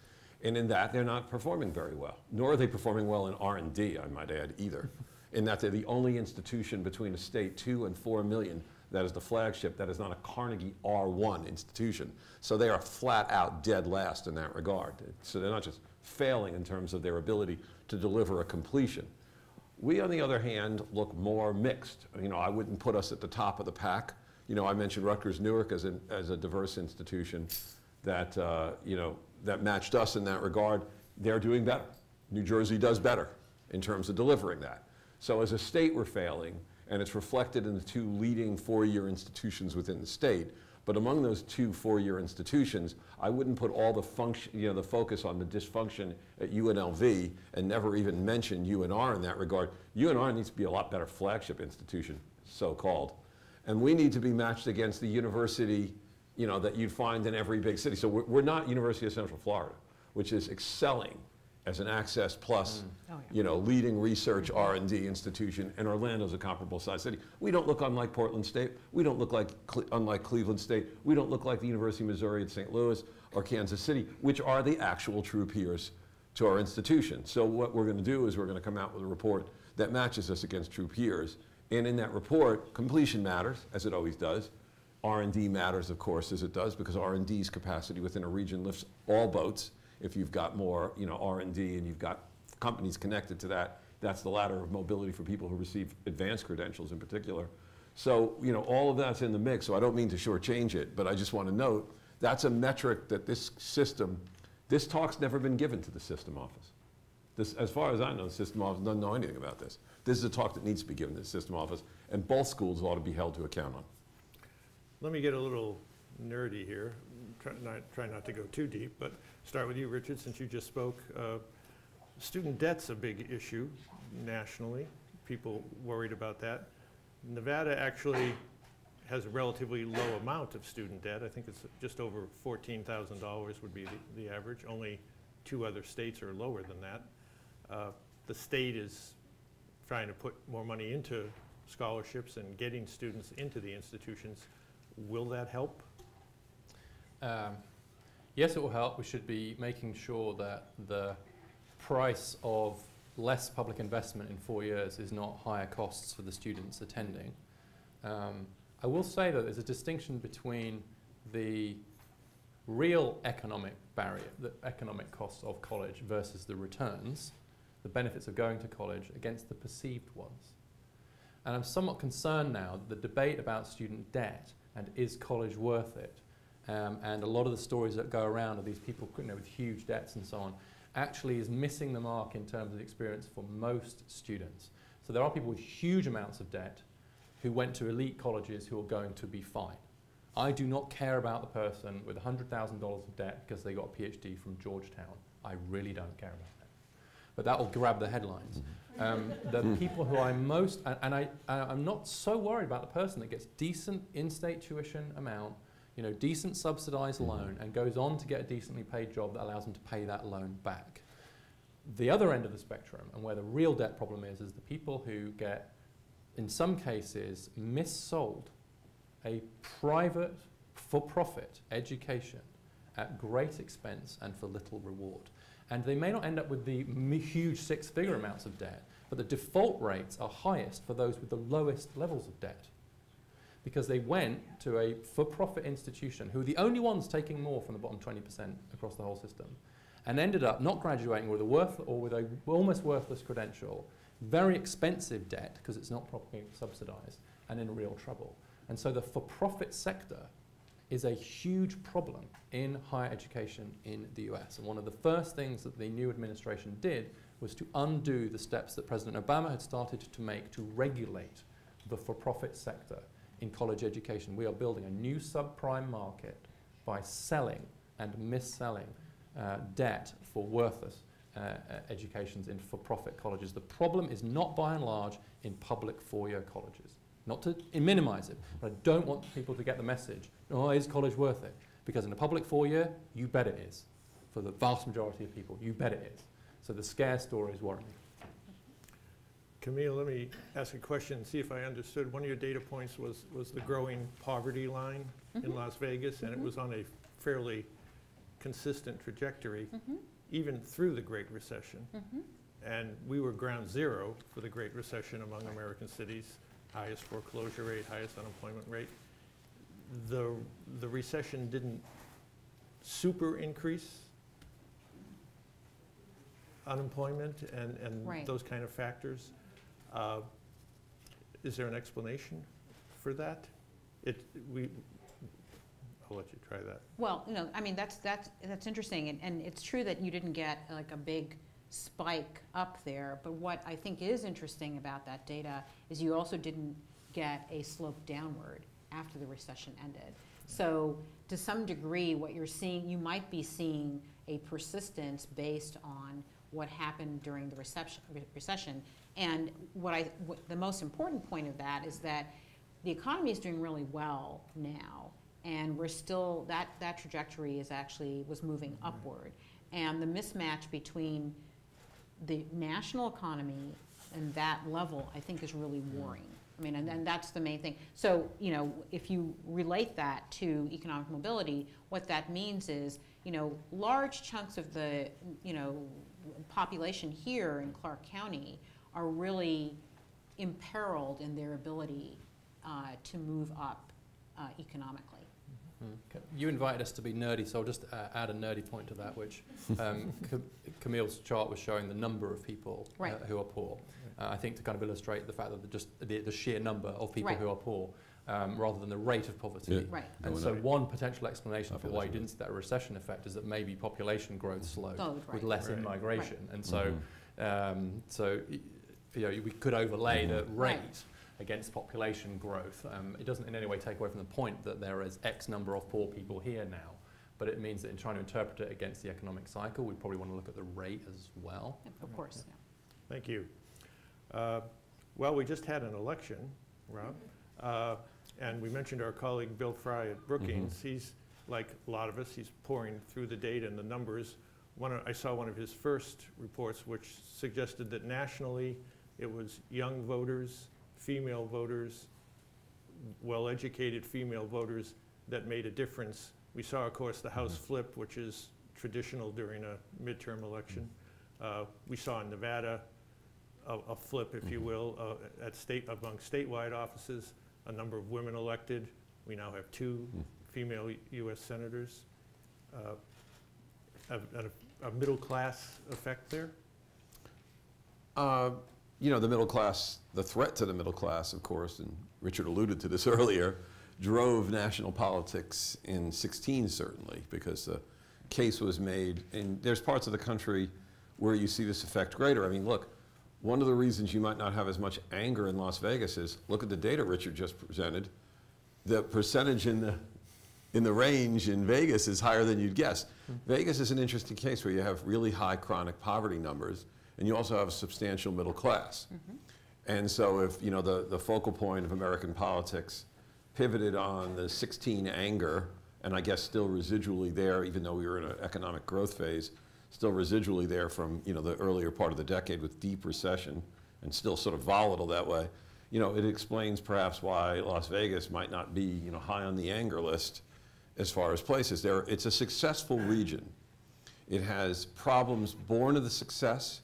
And in that, they're not performing very well. Nor are they performing well in R&D, I might add, either. In that they're the only institution between a state two and four million that is the flagship, that is not a Carnegie R1 institution. So they are flat out dead last in that regard. So they're not just failing in terms of their ability to deliver a completion. We, on the other hand, look more mixed. You know, I wouldn't put us at the top of the pack. You know, I mentioned Rutgers Newark as, an, as a diverse institution that, uh, you know, that matched us in that regard. They're doing better. New Jersey does better in terms of delivering that. So as a state, we're failing, and it's reflected in the two leading four-year institutions within the state. But among those two four-year institutions, I wouldn't put all the function, you know, the focus on the dysfunction at UNLV and never even mention UNR in that regard. UNR needs to be a lot better flagship institution, so-called. And we need to be matched against the university, you know, that you'd find in every big city. So we're, we're not University of Central Florida, which is excelling as an Access Plus, mm. Oh, yeah. you know, leading research mm-hmm. R&D institution, and Orlando's a comparable size city. We don't look unlike Portland State. We don't look like Cle- unlike Cleveland State. We don't look like the University of Missouri at St. Louis or Kansas City, which are the actual true peers to our institution. So what we're going to do is we're going to come out with a report that matches us against true peers. And in that report, completion matters, as it always does. R&D matters, of course, as it does, because R&D's capacity within a region lifts all boats. If you've got more, you know, R&D and you've got companies connected to that, that's the ladder of mobility for people who receive advanced credentials in particular. So, you know, all of that's in the mix, so I don't mean to shortchange it, but I just want to note, that's a metric that this system, this talk's never been given to the system office. This, as far as I know, the system office doesn't know anything about this. This is a talk that needs to be given to the system office, and both schools ought to be held to account on. Let me get a little nerdy here, try not, try not to go too deep, but start with you, Richard, since you just spoke. Uh, Student debt's a big issue nationally, people worried about that. Nevada actually has a relatively low amount of student debt. I think it's just over $14,000 would be the, the average. Only two other states are lower than that. Uh, The state is trying to put more money into scholarships and getting students into the institutions. Will that help? Um, yes, it will help. We should be making sure that the price of less public investment in four years is not higher costs for the students attending. Um, I will say that there's a distinction between the real economic barrier, the economic costs of college versus the returns, the benefits of going to college against the perceived ones. And I'm somewhat concerned now that the debate about student debt and is college worth it, um, and a lot of the stories that go around of these people you know, with huge debts and so on, actually is missing the mark in terms of the experience for most students. So there are people with huge amounts of debt who went to elite colleges who are going to be fine. I do not care about the person with $100,000 of debt because they got a PhD from Georgetown. I really don't care about that. but that will grab the headlines. Um, the people who I most, and, and I, I, I'm not so worried about the person that gets decent in-state tuition amount, you know, decent subsidized mm-hmm. loan, and goes on to get a decently paid job that allows them to pay that loan back. The other end of the spectrum, and where the real debt problem is, is the people who get, in some cases, missold a private, for-profit education at great expense and for little reward. And they may not end up with the m- huge six-figure amounts of debt, but the default rates are highest for those with the lowest levels of debt. Because they went to a for-profit institution who are the only ones taking more from the bottom 20% across the whole system, and ended up not graduating with a worth or with a almost worthless credential, very expensive debt because it's not properly subsidized, and in real trouble. And so the for-profit sector is a huge problem in higher education in the US. And one of the first things that the new administration did was to undo the steps that President Obama had started to make to regulate the for-profit sector in college education. We are building a new subprime market by selling and mis-selling uh, debt for worthless uh, uh, educations in for-profit colleges. The problem is not by and large in public four-year colleges. Not to minimize it, but I don't want people to get the message, oh, is college worth it? Because in a public four-year, you bet it is. For the vast majority of people, you bet it is. So the scare stories worry me. Camille, let me ask a question, and see if I understood. One of your data points was, was the growing poverty line in mm-hmm. Las Vegas, and it mm-hmm. was on a fairly consistent trajectory, mm-hmm. even through the Great Recession. And we were ground zero for the Great Recession among American cities, highest foreclosure rate, highest unemployment rate. The, the recession didn't super increase unemployment and, and Right. those kind of factors. Uh, Is there an explanation for that? It, we, I'll let you try that. Well, you know, I mean, that's, that's, that's interesting, and, and it's true that you didn't get like a big spike up there, but what I think is interesting about that data is you also didn't get a slope downward after the recession ended. So to some degree, what you're seeing, you might be seeing a persistence based on what happened during the reception, re- recession. And what I, what, the most important point of that is that the economy is doing really well now, and we're still, that, that trajectory is actually, was moving upward. And the mismatch between the national economy and that level, I think is really worrying. I mean, and, and that's the main thing. So, you know, if you relate that to economic mobility, what that means is, you know, large chunks of the, you know, population here in Clark County are really imperiled in their ability uh, to move up uh, economically. Okay. You invited us to be nerdy, so I'll just uh, add a nerdy point to that, which um, Camille's chart was showing the number of people uh, who are poor. Uh, I think to kind of illustrate the fact that the, just the, the sheer number of people Right. who are poor, um, rather than the rate of poverty. Yeah. Right. And No, so no. one potential explanation for why you didn't see that recession effect is that maybe population growth slowed Oh, with less Right. in-migration. And so, Mhm. um, so y- you know, we could overlay the rate against population growth. Um, it doesn't in any way take away from the point that there is X number of poor people here now, but it means that in trying to interpret it against the economic cycle, we probably want to look at the rate as well. Of course, yeah. Thank you. Uh, Well, we just had an election, Rob, Uh, and we mentioned our colleague Bill Frey at Brookings. He's, like a lot of us, he's pouring through the data and the numbers. One, of- I saw one of his first reports which suggested that nationally, it was young voters, female voters, well-educated female voters that made a difference. We saw, of course, the House flip, which is traditional during a midterm election. Uh, We saw in Nevada a a flip, if you will, uh, at state, among statewide offices, a number of women elected. We now have two female U.S. senators. Uh, A a- a middle-class effect there? You know, the middle class, the threat to the middle class, of course, and Richard alluded to this earlier, drove national politics in 16 certainly, because the case was made, and there's parts of the country where you see this effect greater. I mean, look, one of the reasons you might not have as much anger in Las Vegas is, look at the data Richard just presented. The percentage in the, in the range in Vegas is higher than you'd guess. Hmm. Vegas is an interesting case where you have really high chronic poverty numbers, and you also have a substantial middle class. Mm-hmm. And so if, you know, the, the focal point of American politics pivoted on the 16 anger, and I guess still residually there, even though we were in an economic growth phase, still residually there from, you know, the earlier part of the decade with deep recession and still sort of volatile that way. You know, it explains perhaps why Las Vegas might not be, you know, high on the anger list as far as places. There, it's a successful region. It has problems born of the success,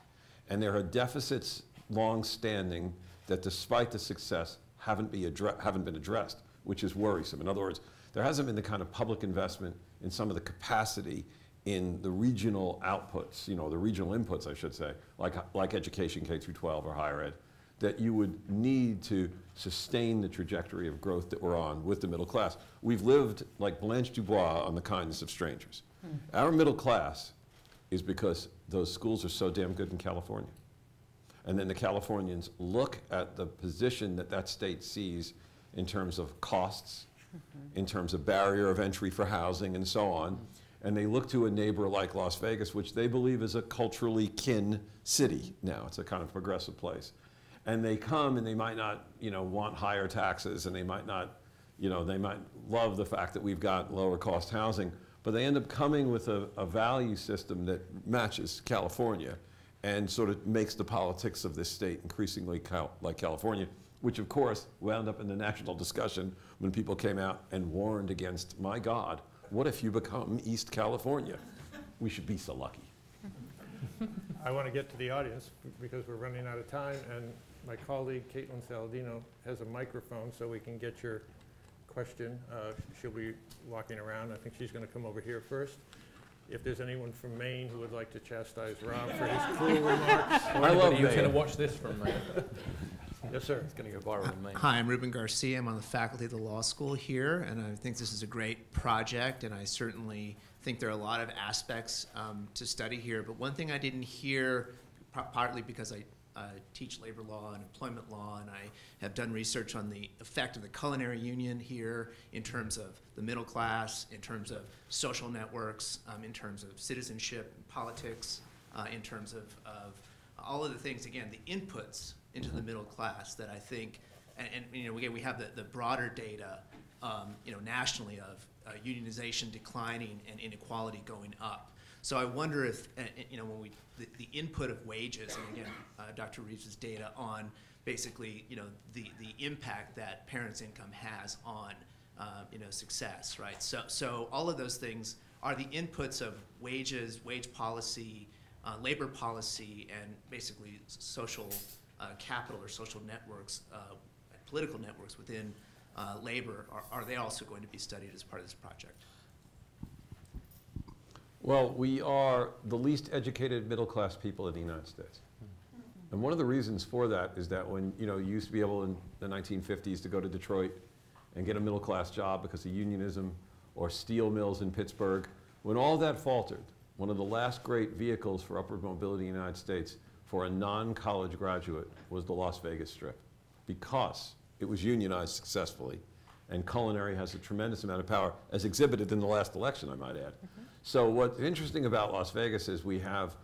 and there are deficits long-standing that despite the success haven't, be haven't been addressed, which is worrisome. In other words, there hasn't been the kind of public investment in some of the capacity in the regional outputs, you know, the regional inputs, I should say, like, like education K through 12 or higher ed, that you would need to sustain the trajectory of growth that we're on with the middle class. We've lived like Blanche DuBois on the kindness of strangers. Hmm. Our middle class is because those schools are so damn good in California. And then the Californians look at the position that that state sees in terms of costs, mm-hmm. in terms of barrier of entry for housing and so on. And they look to a neighbor like Las Vegas, which they believe is a culturally kin city now. It's a kind of progressive place. And they come and they might not, you know, want higher taxes and they might not, you know, they might love the fact that we've got lower cost housing, but they end up coming with a, a value system that matches California and sort of makes the politics of this state increasingly cal- like California, which of course wound up in the national discussion when people came out and warned against, my God, what if you become East California? We should be so lucky. I want to get to the audience because we're running out of time, and my colleague Caitlin Saladino has a microphone, so we can get your question. Uh, She'll be walking around. I think she's going to come over here first. If there's anyone from Maine who would like to chastise Rob for his cruel remarks. Or I love anybody who's going to watch this from me. Yes, sir. It's going to go viral in Maine. Hi, I'm Ruben Garcia. I'm on the faculty of the law school here, and I think this is a great project, and I certainly think there are a lot of aspects um, to study here. But one thing I didn't hear, par- partly because I uh, teach labor law and employment law, and I have done research on the effect of the culinary union here in terms of the middle class, in terms of social networks, um, in terms of citizenship and politics, uh, in terms of, of all of the things, again, the inputs into the middle class that I think, and, and you know, again, we have the, the broader data, um, you know, nationally of uh, unionization declining and inequality going up. So I wonder if, uh, uh, you know, when we, the, the input of wages, and again, uh, Dr. Reeves' data on basically, you know, the, the impact that parents' income has on, uh, you know, success, right? So, so all of those things are the inputs of wages, wage policy, uh, labor policy, and basically social uh, capital or social networks, political networks within labor. Are, are they also going to be studied as part of this project? Well, we are the least educated middle-class people in the United States. And one of the reasons for that is that when, you know, you used to be able in the 1950s to go to Detroit and get a middle-class job because of unionism or steel mills in Pittsburgh, when all that faltered, one of the last great vehicles for upward mobility in the United States for a non-college graduate was the Las Vegas Strip because it was unionized successfully and culinary has a tremendous amount of power, as exhibited in the last election, I might add. So what's interesting about Las Vegas is we have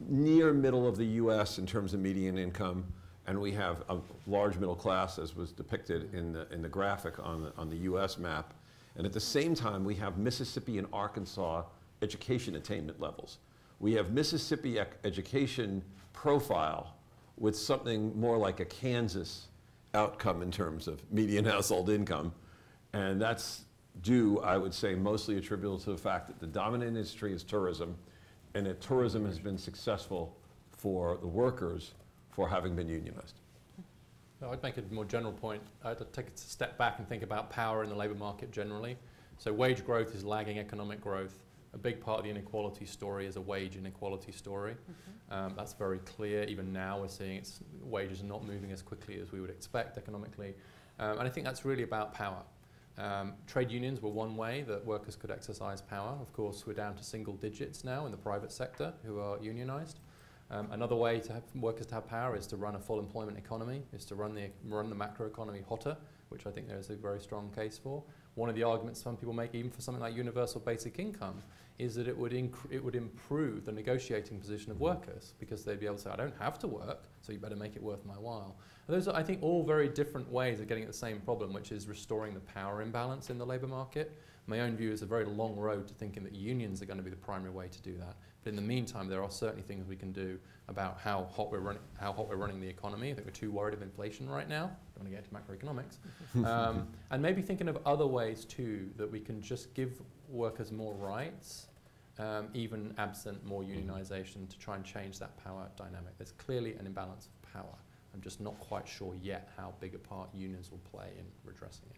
near middle of the U.S. in terms of median income, and we have a large middle class, as was depicted in the, in the graphic on the, on the U.S. map. And at the same time, we have Mississippi and Arkansas education attainment levels. We have Mississippi education profile with something more like a Kansas outcome in terms of median household income. And that's due, I would say, mostly attributable to the fact that the dominant industry is tourism, and that tourism has been successful for the workers for having been unionized. No, I'd make a more general point. I'd take a step back and think about power in the labour market generally. So wage growth is lagging economic growth. A big part of the inequality story is a wage inequality story. Um, that's very clear. Even now we're seeing it's, wages are not moving as quickly as we would expect economically. Um, and I think that's really about power. Um, trade unions were one way that workers could exercise power. Of course, we're down to single digits now in the private sector who are unionized. Um, another way to have workers to have power is to run a full employment economy, is to run the, run the macroeconomy hotter, which I think there is a very strong case for. One of the arguments some people make, even for something like universal basic income, is that it would, it would improve the negotiating position of workers because they'd be able to say, I don't have to work, so you better make it worth my while. And those are, I think, all very different ways of getting at the same problem, which is restoring the power imbalance in the labour market. My own view is a very long road to thinking that unions are going to be the primary way to do that. But in the meantime, there are certainly things we can do about how hot we're running, how hot we're running the economy. I think we're too worried of inflation right now. Don't want to get into macroeconomics. um, and maybe thinking of other ways too that we can just give workers more rights, um, even absent more unionisation, to try and change that power dynamic. There's clearly an imbalance of power. I'm just not quite sure yet how big a part unions will play in redressing it.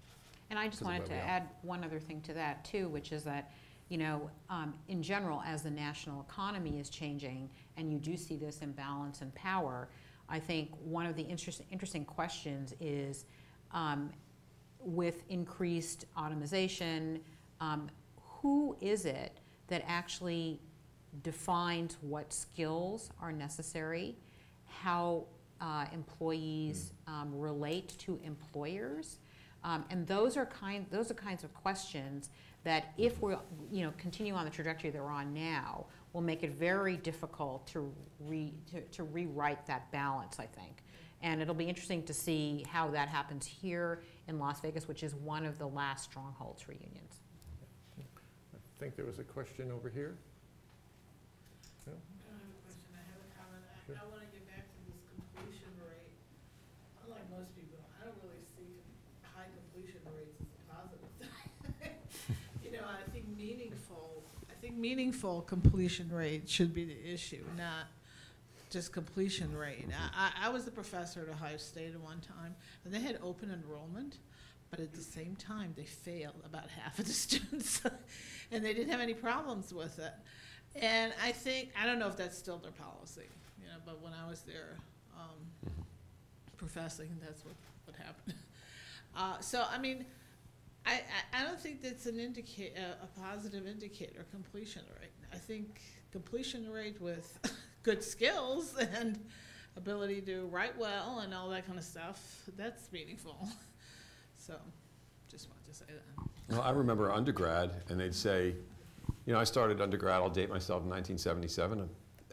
And I just wanted to where we are. add one other thing to that too, which is that, you know, um, in general, as the national economy is changing and you do see this imbalance in power, I think one of the interest, interesting questions is um, with increased automation, um, who is it that actually defines what skills are necessary, how uh, employees um, relate to employers? Um, and those are kind, those are kinds of questions that if we're, you know, continue on the trajectory they're on now, will make it very difficult to re, to, to rewrite that balance, I think. And it'll be interesting to see how that happens here in Las Vegas, which is one of the last strongholds for unions. I think there was a question over here. I don't have a question, I have a comment. Sure. I, I wanna get back to this completion rate. Unlike most people, I don't really see high completion rates as a positive thing. You know, I think meaningful, I think meaningful completion rate should be the issue, not just completion rate. I, I, I was the professor at Ohio State at one time, and they had open enrollment, but at the same time, they failed about half of the students. And they didn't have any problems with it. And I think, I don't know if that's still their policy, you know, but when I was there, um, professing, that's what, what happened. Uh, so, I mean, I, I, don't think that's an indicate, a, a positive indicator, completion rate. I think completion rate with good skills and ability to write well and all that kind of stuff, that's meaningful. So, just wanted to say that. Well, I remember undergrad, and they'd say, you know, I started undergrad, I'll date myself in 1977, uh,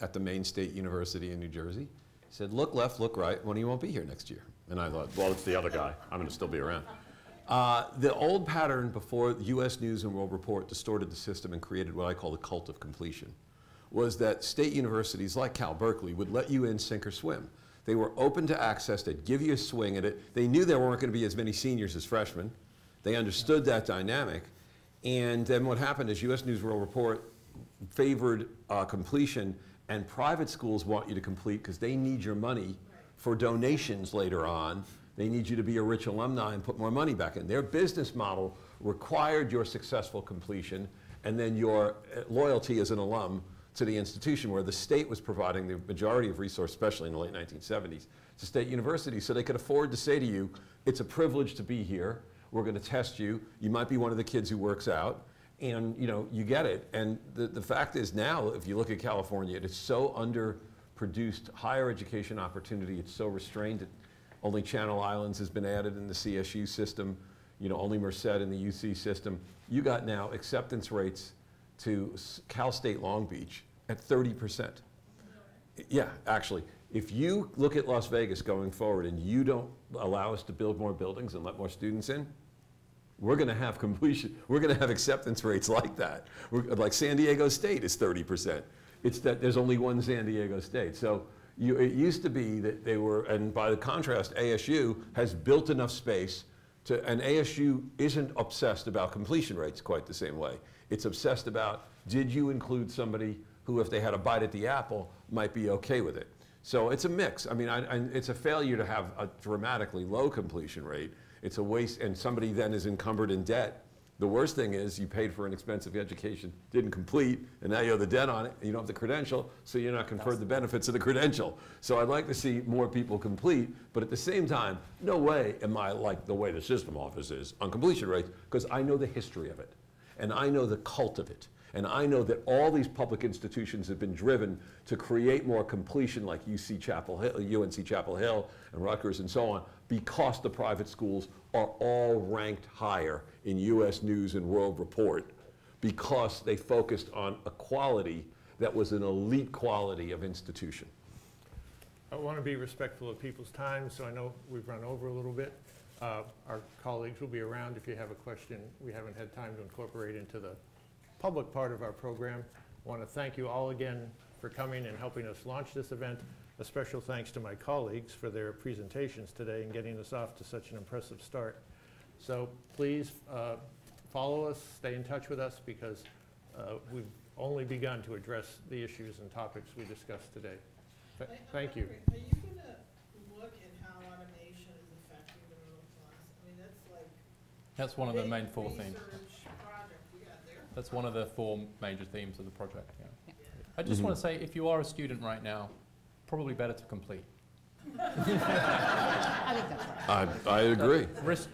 at the Maine State University in New Jersey. He said, look left, look right, when he won't be here next year. And I thought, well, it's the other guy, I'm gonna still be around. Uh, the old pattern before U.S. News and World Report distorted the system and created what I call the cult of completion was that state universities like Cal Berkeley would let you in sink or swim. They were open to access, they'd give you a swing at it. They knew there weren't going to be as many seniors as freshmen. They understood that dynamic. And then what happened is US News World Report favored uh, completion, and private schools want you to complete because they need your money for donations later on. They need you to be a rich alumni and put more money back in. Their business model required your successful completion and then your uh, loyalty as an alum to the institution where the state was providing the majority of resource, especially in the late 1970s, to state universities. So they could afford to say to you, it's a privilege to be here. We're going to test you. You might be one of the kids who works out. And, you know, you get it. And the, the fact is now, if you look at California, it is so underproduced higher education opportunity. It's so restrained. Only Channel Islands has been added in the CSU system. You know, only Merced in the UC system. You got now acceptance rates to Cal State Long Beach at 30%. Yeah, actually, if you look at Las Vegas going forward and you don't allow us to build more buildings and let more students in, we're going to have completion, we're going to have acceptance rates like that. We're, like San Diego State is 30%. It's that there's only one San Diego State. So you, it used to be that they were, and by the contrast, ASU has built enough space to, and ASU isn't obsessed about completion rates quite the same way. It's obsessed about, did you include somebody who, if they had a bite at the apple, might be okay with it? So it's a mix. I mean, I, I, it's a failure to have a dramatically low completion rate. It's a waste, and somebody then is encumbered in debt. The worst thing is you paid for an expensive education, didn't complete, and now you have the debt on it, and you don't have the credential, so you're not conferred the benefits of the credential. So I'd like to see more people complete, but at the same time, no way am I like the way the system office is on completion rates, because I know the history of it, and I know the cult of it. And I know that all these public institutions have been driven to create more completion, like UC Chapel Hill, UNC Chapel Hill and Rutgers and so on, because the private schools are all ranked higher in US News and World Report, because they focused on a quality that was an elite quality of institution. I want to be respectful of people's time, so I know we've run over a little bit. Uh, Our colleagues will be around if you have a question we haven't had time to incorporate into the public part of our program. I Want to thank you all again for coming and helping us launch this event. A special thanks to my colleagues for their presentations today and getting us off to such an impressive start. So please uh, follow us, stay in touch with us, because uh, we've only begun to address the issues and topics we discussed today. Th- I- Thank you. Are you gonna look at how automation is affecting the middle class? I mean, that's like. That's one of the main four themes. Research project we got there. That's one of the four major themes of the project, yeah. Yeah. I just want to say, if you are a student right now, probably better to complete. I think that's right. I, I agree. Risk,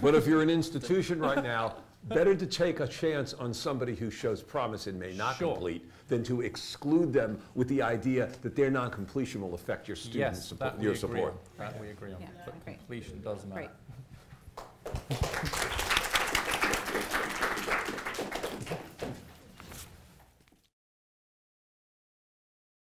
But if you're an institution right now, better to take a chance on somebody who shows promise and may not Sure. complete than to exclude them with the idea that their non-completion will affect your students' yes, support, that we your support. on. That we agree on. Yeah, But completion does matter. Great.